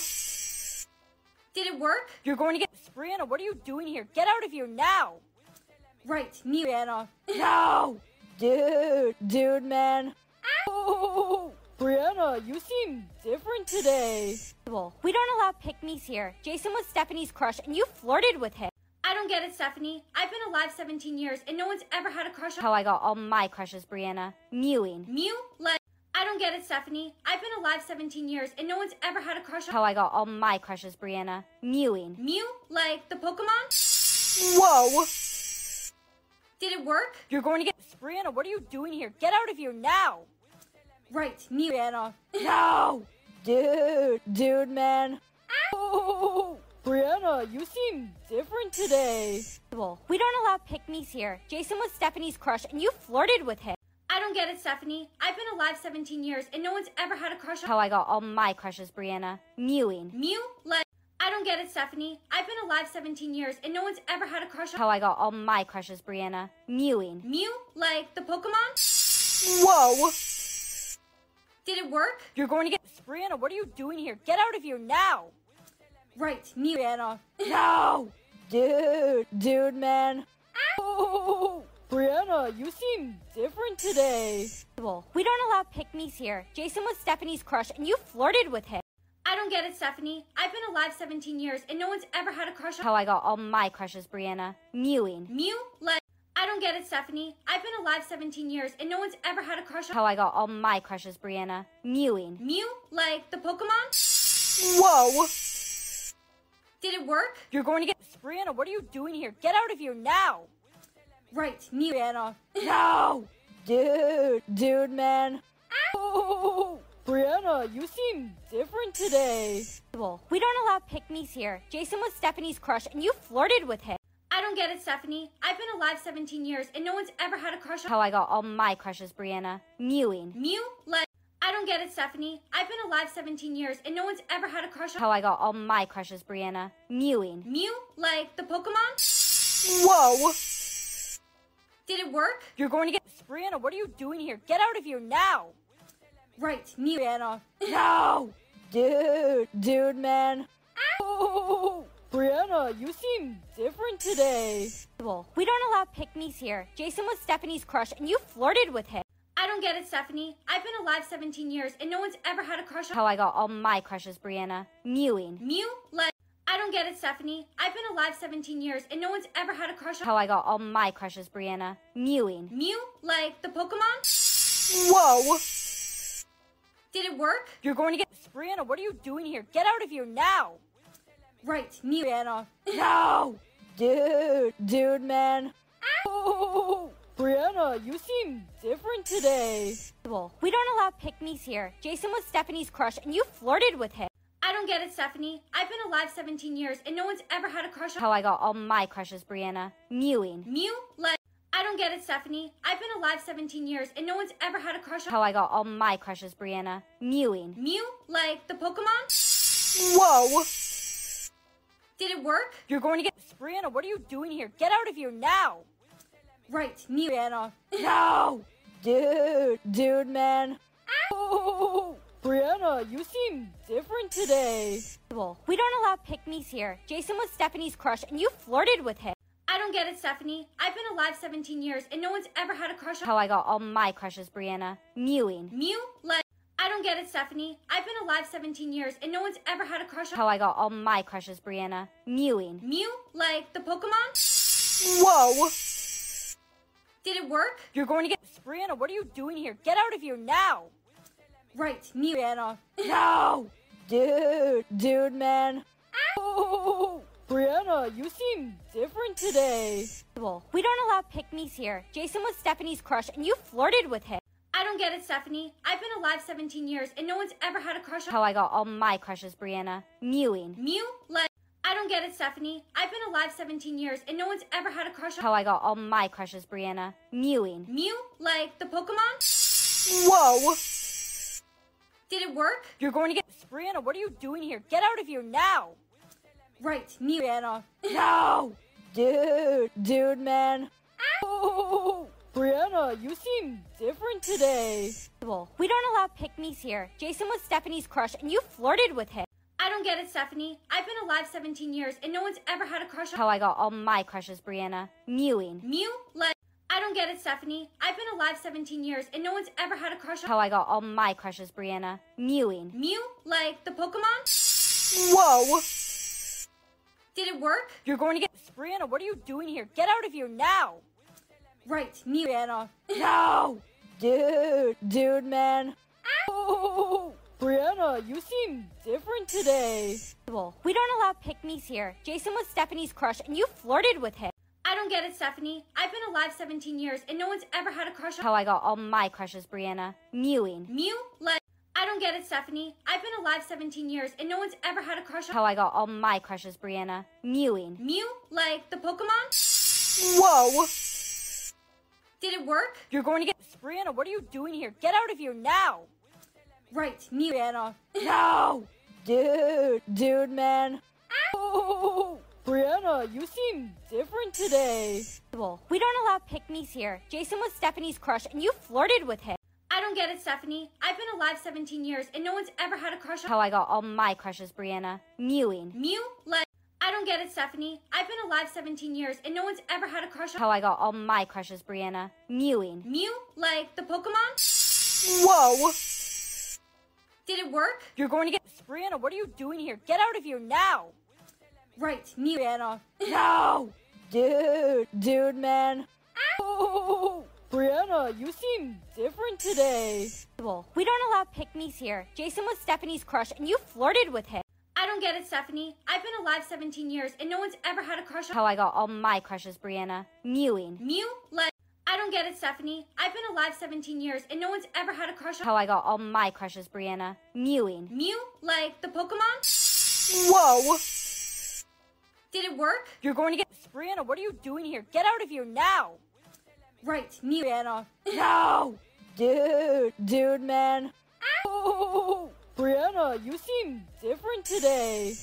Did it work? You're going to get. Brianna, what are you doing here? Get out of here now! Right, Mew. Brianna. No! Dude, dude, man. Oh, Brianna, you seem different today. We don't allow pick-me's here. Jason was Stephanie's crush, and you flirted with him. I don't get it, Stephanie. I've been alive 17 years and no one's ever had a crush on How I got all my crushes, Brianna. Mewing. Mew? Like, I don't get it, Stephanie. I've been alive 17 years and no one's ever had a crush on How I got all my crushes, Brianna. Mewing. Mew? Like, the Pokemon? Whoa! Did it work? You're going to get. Brianna, what are you doing here? Get out of here now! Right, Mew. Brianna. No! Dude, dude, man. Ah. Oh, Brianna, you seem different today. We don't allow pick-me's here. Jason was Stephanie's crush, and you flirted with him. I don't get it, Stephanie. I've been alive 17 years and no one's ever had a crush on How I got all my crushes, Brianna. Mewing. Mew? Like, I don't get it, Stephanie. I've been alive 17 years and no one's ever had a crush on How I got all my crushes, Brianna. Mewing. Mew? Like, the Pokemon? Whoa! Did it work? You're going to get. Brianna, what are you doing here? Get out of here now! Right, Mew. Brianna. No! Dude, dude, man. Oh, Brianna, you seem different today. Well, We don't allow pick-me's here. Jason was Stephanie's crush, and you flirted with him. I don't get it, Stephanie. I've been alive 17 years and no one's ever had a crush on How I got all my crushes, Brianna. Mewing. Mew? Like, I don't get it, Stephanie. I've been alive 17 years and no one's ever had a crush on How I got all my crushes, Brianna. Mewing. Mew? Like, the Pokemon? Whoa! Did it work? You're going to get. Brianna, what are you doing here? Get out of here now! Right, Mew. Brianna. No! Dude, dude, man. Oh, Brianna, you seem different today. Well, We don't allow pick-me's here. Jason was Stephanie's crush, and you flirted with him. I don't get it, Stephanie. I've been alive 17 years and no one's ever had a crush on How I got all my crushes, Brianna. Mewing. Mew? Like, I don't get it, Stephanie. I've been alive 17 years and no one's ever had a crush on How I got all my crushes, Brianna. Mewing. Mew? Like, the Pokemon? Whoa! Did it work? You're going to get. Brianna, what are you doing here? Get out of here now! Right, Mew. Brianna. No! Dude, dude, man. Oh, Brianna, you seem different today. We don't allow pick-me's here. Jason was Stephanie's crush, and you flirted with him. I don't get it, Stephanie. I've been alive 17 years, and no one's ever had a crush on How I got all my crushes, Brianna. Mewing. Mew. Like, I don't get it, Stephanie. I've been alive 17 years, and no one's ever had a crush on How I got all my crushes, Brianna. Mewing. Mew. Like the Pokemon. Whoa! Did it work? You're going to get. Brianna, what are you doing here? Get out of here now! Right, Mew. Brianna. No! Dude, dude, man. Oh, Brianna, you seem different today. We don't allow pick-me's here. Jason was Stephanie's crush, and you flirted with him. I don't get it, Stephanie. I've been alive 17 years, and no one's ever had a crush on How I got all my crushes, Brianna. Mewing. Mew. Like, I don't get it, Stephanie. I've been alive 17 years, and no one's ever had a crush on How I got all my crushes, Brianna. Mewing. Mew. Like the Pokemon. Whoa! Did it work? You're going to get. Brianna, what are you doing here? Get out of here now! Right, Mew. Brianna. No! Dude, dude, man. Oh, Brianna, you seem different today. We don't allow pick-me's here. Jason was Stephanie's crush, and you flirted with him. I don't get it, Stephanie. I've been alive 17 years, and no one's ever had a crush on How I got all my crushes, Brianna. Mewing. Mew. Like, I don't get it, Stephanie. I've been alive 17 years, and no one's ever had a crush on How I got all my crushes, Brianna. Mewing. Mew. Like the Pokemon. Whoa! Did it work? You're going to get. Brianna, what are you doing here? Get out of here now! Right, Mew. Brianna. No! Dude, dude, man. Ah! Oh, Brianna, you seem different today. Well, We don't allow pick-me's here. Jason was Stephanie's crush, and you flirted with him. I don't get it, Stephanie. I've been alive 17 years, and no one's ever had a crush on How I got all my crushes, Brianna. Mewing. Mew. Like, I don't get it, Stephanie. I've been alive 17 years, and no one's ever had a crush on How I got all my crushes, Brianna. Mewing. Mew. Like the Pokemon. Whoa! Did it work? You're going to get. Brianna, what are you doing here? Get out of here now! Right, Mew. Brianna. No! Dude, dude, man. Oh, Brianna, you seem different today. We don't allow pick-me's here. Jason was Stephanie's crush, and you flirted with him. I don't get it, Stephanie. I've been alive 17 years, and no one's ever had a crush on How I got all my crushes, Brianna. Mewing. Mew. Like, I don't get it, Stephanie. I've been alive 17 years, and no one's ever had a crush on How I got all my crushes, Brianna. Mewing. Mew. Like the Pokemon. Whoa! Did it work? You're going to get. Brianna, what are you doing here? Get out of here now! Right, Mew. Brianna. No! Dude, dude, man. Oh, Brianna, you seem different today. We don't allow pick-me's here. Jason was Stephanie's crush, and you flirted with him. I don't get it, Stephanie. I've been alive 17 years, and no one's ever had a crush on How I got all my crushes, Brianna. Mewing. Mew. Like, I don't get it, Stephanie. I've been alive 17 years, and no one's ever had a crush on How I got all my crushes, Brianna. Mewing. Mew. Like the Pokemon. Whoa! Did it work? You're going to get. Brianna, what are you doing here? Get out of here now! Right, Mew. Brianna. No! Dude, dude, man. Ah! Oh, Brianna, you seem different today. We don't allow pick-me's here. Jason was Stephanie's crush, and you flirted with him. I don't get it, Stephanie. I've been alive 17 years, and no one's ever had a crush on How I got all my crushes, Brianna. Mewing. Mew. Like, I don't get it, Stephanie. I've been alive 17 years, and no one's ever had a crush on How I got all my crushes, Brianna. Mewing. Mew. Like the Pokemon. Whoa! Did it work? You're going to get. Brianna, what are you doing here? Get out of here now! Right, Mew. Brianna. No! Dude, dude, man. Oh, Brianna, you seem different today. We don't allow pick-me's here. Jason was Stephanie's crush, and you flirted with him. I don't get it, Stephanie. I've been alive 17 years, and no one's ever had a crush on How I got all my crushes, Brianna. Mewing. Mew. Like, I don't get it, Stephanie. I've been alive 17 years, and no one's ever had a crush on How I got all my crushes, Brianna. Mewing. Mew. Like the Pokemon. Whoa! Did it work? You're going to get. Brianna, what are you doing here? Get out of here now! Right, Mew. Brianna. No! Dude, dude, man. Oh, Brianna, you seem different today.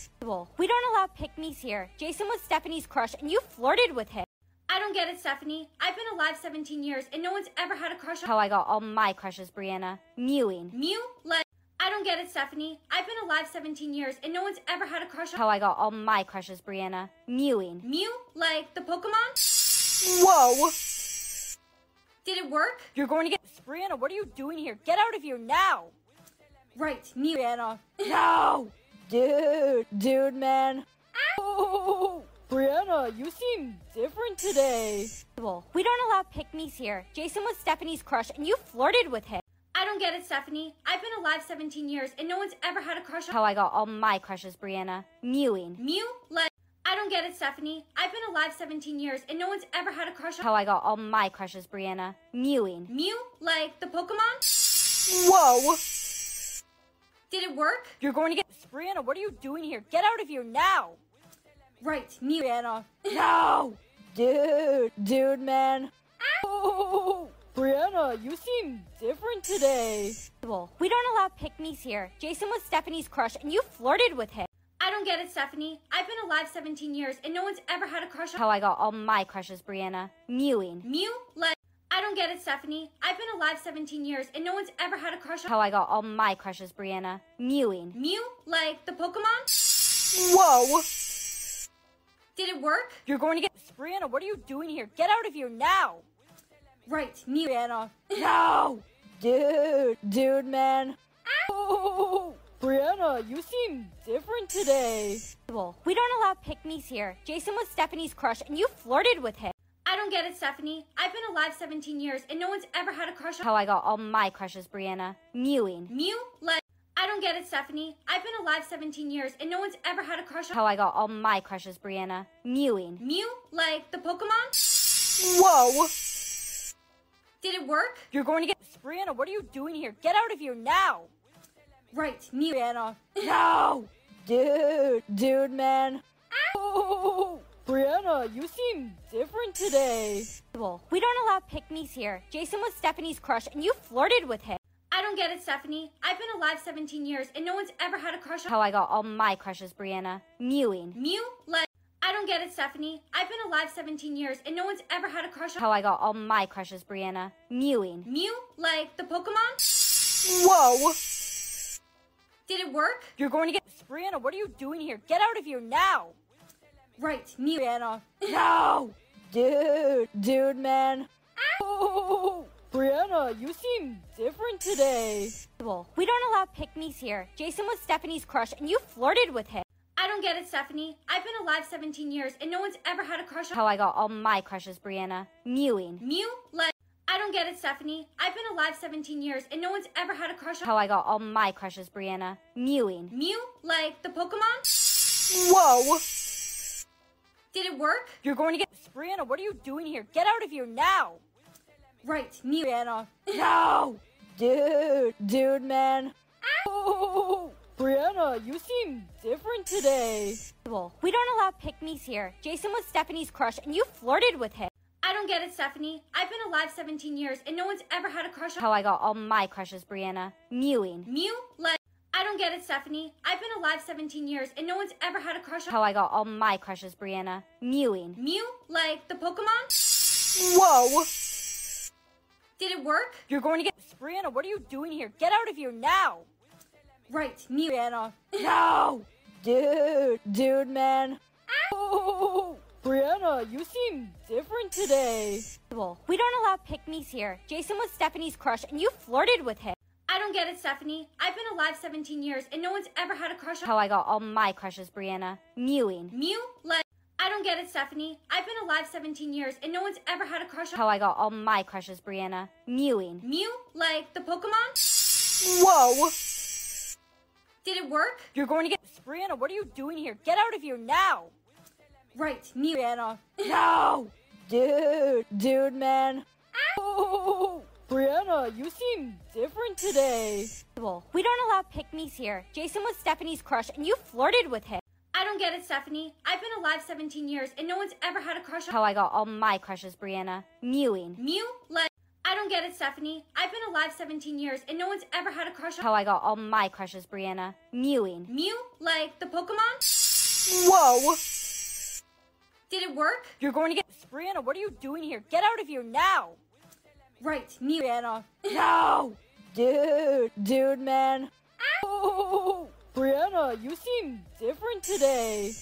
We don't allow pick-me's here. Jason was Stephanie's crush, and you flirted with him. I I don't get it, Stephanie. I've been alive 17 years and no one's ever had a crush on How I got all my crushes, Brianna. Mewing. Mew? Like, I don't get it, Stephanie. I've been alive 17 years and no one's ever had a crush on How I got all my crushes, Brianna. Mewing. Mew? Like, the Pokemon? Whoa! Did it work? You're going to get. Brianna, what are you doing here? Get out of here now! Right, Mew. Brianna. No! Dude, dude, man. Ah. Oh, Brianna, you seem different today. We don't allow pick-me's here. Jason was Stephanie's crush, and you flirted with him. I don't get it, Stephanie. I've been alive 17 years and no one's ever had a crush on How I got all my crushes, Brianna. Mewing. Mew? Like, I don't get it, Stephanie. I've been alive 17 years and no one's ever had a crush on How I got all my crushes, Brianna. Mewing. Mew? Like, the Pokemon? Whoa! Did it work? You're going to get. Brianna, what are you doing here? Get out of here now! Right, Mew. Brianna. No! Dude, dude, man. Oh, Brianna, you seem different today. We don't allow pick-me's here. Jason was Stephanie's crush, and you flirted with him. I don't get it, Stephanie. I've been alive 17 years and no one's ever had a crush on How I got all my crushes, Brianna. Mewing. Mew? Like, I don't get it, Stephanie. I've been alive 17 years and no one's ever had a crush on How I got all my crushes, Brianna. Mewing. Mew? Like, the Pokemon? Whoa! Did it work? You're going to get. Brianna, what are you doing here? Get out of here now! Right, Mew. Brianna. No! Dude, dude, man. Oh, Brianna, you seem different today. We don't allow pick-me's here. Jason was Stephanie's crush, and you flirted with him. I don't get it, Stephanie. I've been alive 17 years and no one's ever had a crush on How I got all my crushes, Brianna. Mewing. Mew? Like, I don't get it, Stephanie. I've been alive 17 years and no one's ever had a crush on How I got all my crushes, Brianna. Mewing. Mew? Like, the Pokemon? Whoa! Did it work? You're going to get. Brianna, what are you doing here? Get out of here now! Right, Mew. Brianna. No! Dude, dude, man. Oh, Brianna, you seem different today. Well, We don't allow pick-me's here. Jason was Stephanie's crush, and you flirted with him. I don't get it, Stephanie. I've been alive 17 years and no one's ever had a crush on How I got all my crushes, Brianna. Mewing. Mew? Like, I don't get it, Stephanie. I've been alive 17 years and no one's ever had a crush on How I got all my crushes, Brianna. Mewing. Mew? Like, the Pokemon? Whoa! Did it work? You're going to get. Brianna, what are you doing here? Get out of here now! Right, Mew. Brianna. No! Dude, dude, man. Ah. Oh, Brianna, you seem different today. We don't allow pick-me's here. Jason was Stephanie's crush, and you flirted with him. I don't get it, Stephanie. I've been alive 17 years and no one's ever had a crush on How I got all my crushes, Brianna. Mewing. Mew? Like, I don't get it, Stephanie. I've been alive 17 years and no one's ever had a crush on How I got all my crushes, Brianna. Mewing. Mew? Like, the Pokemon? Whoa! Did it work? You're going to get. Brianna, what are you doing here? Get out of here now! Right, Mew. Brianna. No! Dude, dude, man. Oh, Brianna, you seem different today. We don't allow pick-me's here. Jason was Stephanie's crush, and you flirted with him. I don't get it, Stephanie. I've been alive 17 years and no one's ever had a crush on How I got all my crushes, Brianna. Mewing. Mew? Like, I don't get it, Stephanie. I've been alive 17 years and no one's ever had a crush on How I got all my crushes, Brianna. Mewing. Mew? Like, the Pokemon? Whoa! Did it work? You're going to get. Brianna, what are you doing here? Get out of here now! Right, Mew. Brianna. No! Dude, dude, man. Oh, Brianna, you seem different today. Well, We don't allow pick-me's here. Jason was Stephanie's crush, and you flirted with him. I don't get it, Stephanie. I've been alive 17 years and no one's ever had a crush on How I got all my crushes, Brianna. Mewing. Mew? Like, I don't get it, Stephanie. I've been alive 17 years and no one's ever had a crush on How I got all my crushes, Brianna. Mewing. Mew? Like, the Pokemon? Whoa! Did it work? You're going to get. Brianna, what are you doing here? Get out of here now! Right, Mew. Brianna. No! Dude, dude, man. Oh, Brianna, you seem different today. We don't allow pick-me's here. Jason was Stephanie's crush, and you flirted with him. I don't get it, Stephanie. I've been alive 17 years and no one's ever had a crush on How I got all my crushes, Brianna. Mewing. Mew? Like, I don't get it, Stephanie. I've been alive 17 years and no one's ever had a crush on How I got all my crushes, Brianna. Mewing. Mew? Like, the Pokemon? Whoa! Did it work? You're going to get. Brianna, what are you doing here? Get out of here now! Right, Mew. Brianna. No! Dude, dude, man. Oh, Brianna, you seem different today.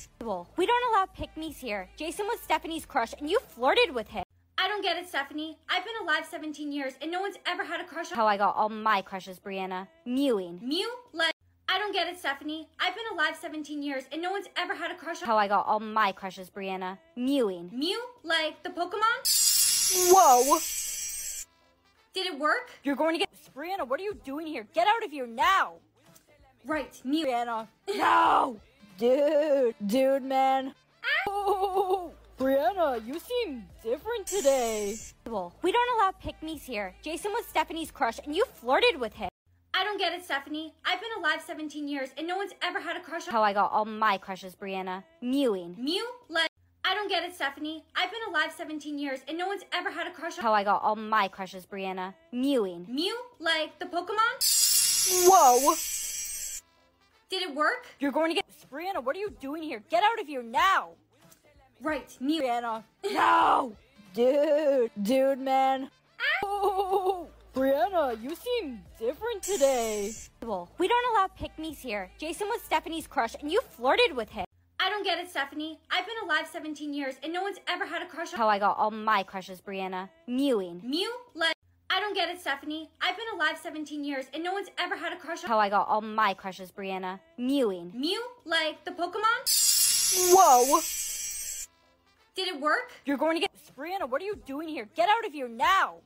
We don't allow pick-me's here. Jason was Stephanie's crush, and you flirted with him. I don't get it, Stephanie. I've been alive 17 years, and no one's ever had a crush on How I got all my crushes, Brianna. Mewing. Mew? Like, I don't get it, Stephanie. I've been alive 17 years, and no one's ever had a crush on How I got all my crushes, Brianna. Mewing. Mew? Like, the Pokemon? Whoa! Did it work? You're going to get. Brianna, what are you doing here? Get out of here now! Right, Mew. Brianna. No! Dude, dude, man. Oh, Brianna, you seem different today. We don't allow pick-me's here. Jason was Stephanie's crush, and you flirted with him. I don't get it, Stephanie. I've been alive 17 years, and no one's ever had a crush on How I got all my crushes, Brianna. Mewing. Mew? Like, I don't get it, Stephanie. I've been alive 17 years, and no one's ever had a crush on How I got all my crushes, Brianna. Mewing. Mew? Like, the Pokemon? Whoa! Did it work? You're going to get. Brianna, what are you doing here? Get out of here now! Right, Mew. Brianna. No! Dude, dude, man. Ow! Brianna, you seem different today. Well, We don't allow pick-me's here. Jason was Stephanie's crush, and you flirted with him. I don't get it, Stephanie. I've been alive 17 years, and no one's ever had a crush on How I got all my crushes, Brianna. Mewing. Mew? Like, I don't get it, Stephanie. I've been alive 17 years, and no one's ever had a crush on How I got all my crushes, Brianna. Mewing. Mew? Like, the Pokemon? Whoa! Did it work? You're going to get. Brianna, what are you doing here? Get out of here now!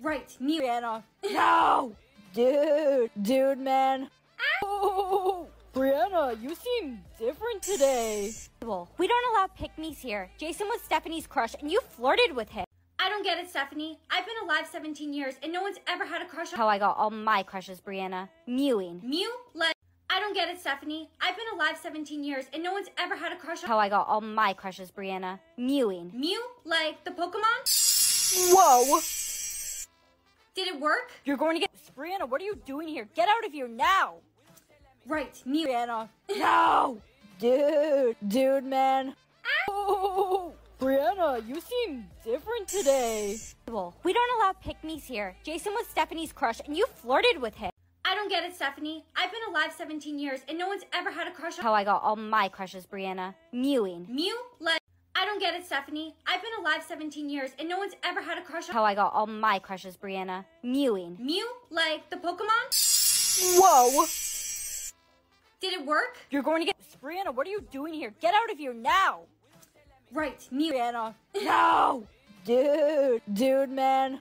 Right, Mew. Brianna. No! Dude, dude, man. Oh! Brianna, you seem different today. We don't allow pick-me's here. Jason was Stephanie's crush, and you flirted with him. I don't get it, Stephanie. I've been alive 17 years, and no one's ever had a crush on How I got all my crushes, Brianna. Mewing. Mew? Like, I don't get it, Stephanie. I've been alive 17 years, and no one's ever had a crush on How I got all my crushes, Brianna. Mewing. Mew? Like, the Pokemon? Whoa! Did it work? You're going to get. Brianna, what are you doing here? Get out of here now! Right, Mew. Brianna. No! Dude, dude, man. Oh, Brianna, you seem different today. We don't allow pick-me's here. Jason was Stephanie's crush, and you flirted with him. I don't get it, Stephanie. I've been alive 17 years, and no one's ever had a crush on How I got all my crushes, Brianna. Mewing. Mew? Like, I don't get it, Stephanie. I've been alive 17 years, and no one's ever had a crush on How I got all my crushes, Brianna. Mewing. Mew? Like, the Pokemon? Whoa! Did it work? You're going to get. Brianna, what are you doing here? Get out of here now! Right, Mew. Brianna. No! Dude, dude, man.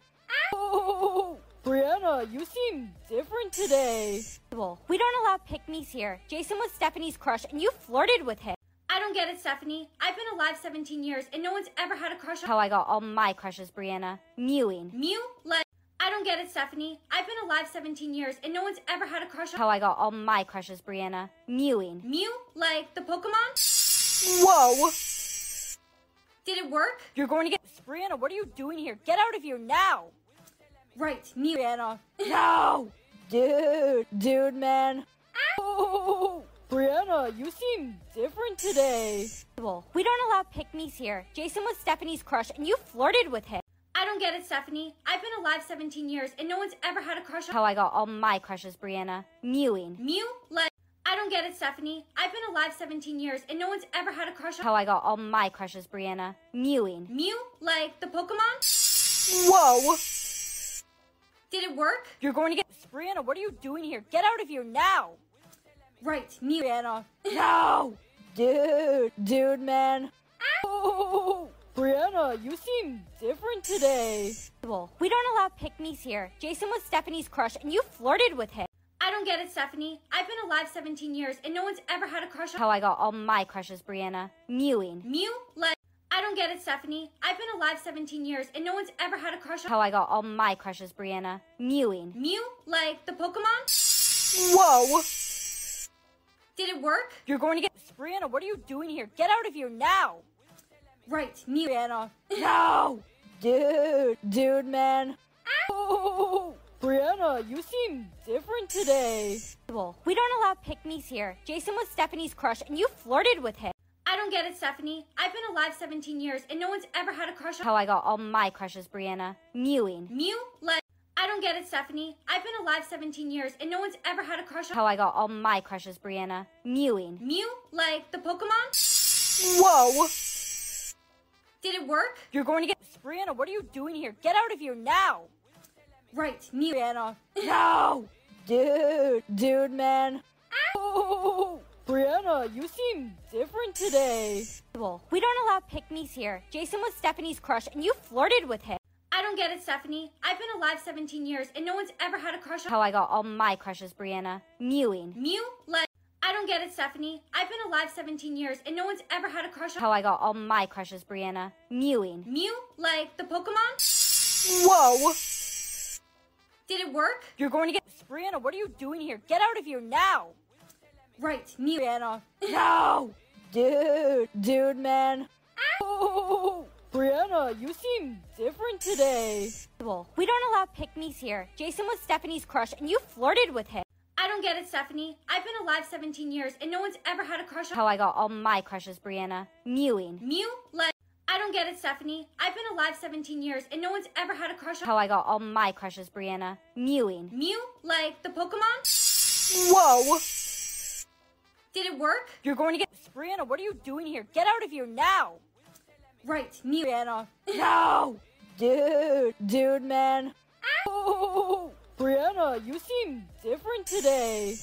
Ow! Ah! Brianna, you seem different today. We don't allow pick-me's here. Jason was Stephanie's crush, and you flirted with him. I don't get it, Stephanie. I've been alive 17 years, and no one's ever had a crush on How I got all my crushes, Brianna. Mewing. Mew? Like, I don't get it, Stephanie. I've been alive 17 years, and no one's ever had a crush on How I got all my crushes, Brianna. Mewing. Mew? Like, the Pokemon? Whoa! Did it work? You're going to get. Brianna, what are you doing here? Get out of here now! Right, Mew. Brianna. No! Dude, dude, man. Ah! Ow! Brianna, you seem different today. We don't allow pick-me's here. Jason was Stephanie's crush, and you flirted with him. I don't get it, Stephanie. I've been alive 17 years, and no one's ever had a crush on How I got all my crushes, Brianna. Mewing. Mew? Like, I don't get it, Stephanie. I've been alive 17 years, and no one's ever had a crush on How I got all my crushes, Brianna. Mewing. Mew? Like, the Pokemon? Whoa! Did it work? You're going to get. Brianna, what are you doing here? Get out of here now! Right, Mew. Brianna. No! Dude, dude, man. Oh! Brianna, you seem different today. We don't allow pick-me's here. Jason was Stephanie's crush, and you flirted with him. I don't get it, Stephanie. I've been alive 17 years, and no one's ever had a crush on How I got all my crushes, Brianna. Mewing. Mew? Like, I don't get it, Stephanie. I've been alive 17 years, and no one's ever had a crush on How I got all my crushes, Brianna. Mewing. Mew? Like, the Pokemon? Whoa! Did it work? You're going to get. Brianna, what are you doing here? Get out of here now! Right, Mew. Brianna. No! Dude, dude, man. Oh, Brianna, you seem different today. We don't allow pick-me's here. Jason was Stephanie's crush, and you flirted with him. I don't don't get it, Stephanie. I've been alive 17 years and no one's ever had a crush on How I got all my crushes, Brianna. Mewing. Mew. Like, I don't get it, Stephanie. I've been alive 17 years and no one's ever had a crush on How I got all my crushes, Brianna. Mewing. Mew. Like the Pokemon. Whoa! Did it work? You're going to get. Brianna, what are you doing here? Get out of here now! Right. Mew. Brianna. No! Dude, dude, man. Oh, Brianna, you seem different today. Well, We don't allow pick-me's here. Jason was Stephanie's crush, and you flirted with him. I don't get it, Stephanie. I've been alive 17 years and no one's ever had a crush on How I got all my crushes, Brianna. Mewing. Mew. Like, I don't get it, Stephanie. I've been alive 17 years and no one's ever had a crush on How I got all my crushes, Brianna. Mewing. Mew. Like the Pokemon. Whoa! Did it work? You're going to get. Brianna, what are you doing here? Get out of here now! Right. Mew. Brianna. No! Dude, dude, man. Oh, Brianna, you seem different today. We don't allow pick-me's here. Jason was Stephanie's crush, and you flirted with him. I don't get it, Stephanie. I've been alive 17 years and no one's ever had a crush on How I got all my crushes, Brianna. Mewing. Mew. Like, I don't get it, Stephanie. I've been alive 17 years and no one's ever had a crush on How I got all my crushes, Brianna. Mewing. Mew. Like the Pokemon. Whoa! Did it work? You're going to get. Brianna, what are you doing here? Get out of here now! Right. Mew. Brianna. No! Dude, dude, man. Oh, Brianna, you seem different today.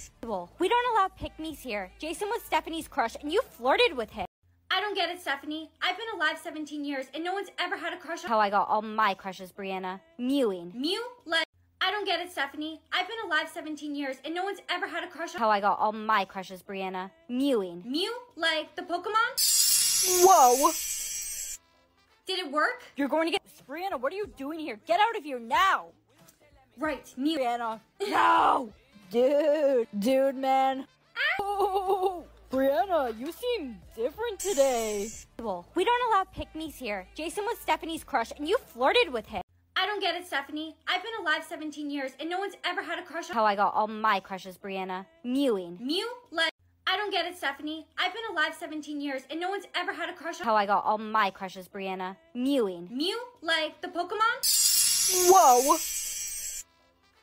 We don't allow pick-me's here. Jason was Stephanie's crush, and you flirted with him. I don't get it, Stephanie. I've been alive 17 years and no one's ever had a crush on How I got all my crushes, Brianna. Mewing. Mew. Like, I don't get it, Stephanie. I've been alive 17 years and no one's ever had a crush on How I got all my crushes, Brianna. Mewing. Mew. Like the Pokemon. Whoa! Did it work? You're going to get. Brianna, what are you doing here? Get out of here now! Right. Mew. Brianna. No! Dude, dude, man. Oh, Brianna, you seem different today. We don't allow pick-me's here. Jason was Stephanie's crush, and you flirted with him. I don't get it, Stephanie. I've been alive 17 years and no one's ever had a crush on How I got all my crushes, Brianna. Mewing. Mew. Like, I don't get it, Stephanie. I've been alive 17 years and no one's ever had a crush on How I got all my crushes, Brianna. Mewing. Mew. Like the Pokemon. Whoa!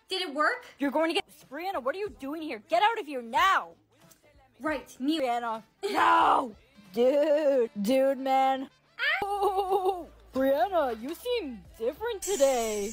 Did it work? You're going to get. Brianna, what are you doing here? Get out of here now! Right. Mew. Brianna. No! Dude, dude, man. Oh, Brianna, you seem different today.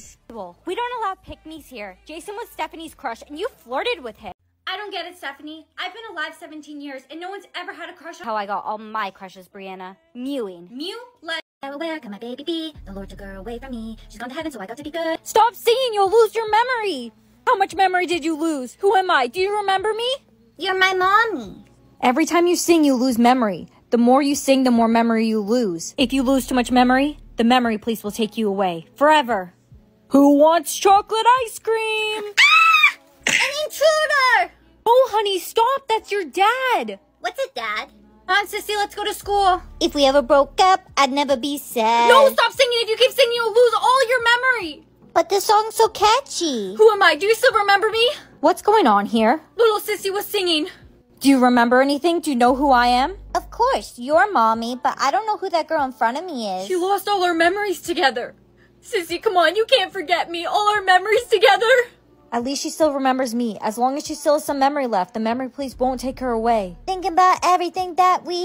We don't allow pick-me's here. Jason was Stephanie's crush, and you flirted with him. I don't get it, Stephanie. I've been alive 17 years and no one's ever had a crush on How I got all my crushes, Brianna. Mewing. Mew. Like, Where can my baby be? The Lord took her away from me. She's gone to heaven, so I got to be good. Stop singing, you'll lose your memory. How much memory did you lose? Who am I? Do you remember me? You're my mommy. Every time you sing, you lose memory. The more you sing, the more memory you lose. If you lose too much memory, the memory police will take you away forever. Who wants chocolate ice cream? Ah! An intruder! Oh, honey, stop. That's your dad. What's it, Dad? Come on, Sissy, let's go to school. If we ever broke up, I'd never be sad. No, stop singing. If you keep singing, you'll lose all your memory. But the song's so catchy. Who am I? Do you still remember me? What's going on here? Little Sissy was singing. Do you remember anything? Do you know who I am? Of course, you're mommy, but I don't know who that girl in front of me is. She lost all our memories together. Sissy, come on, you can't forget me. All our memories together. At least she still remembers me. As long as she still has some memory left, the memory police won't take her away. Thinking about everything that we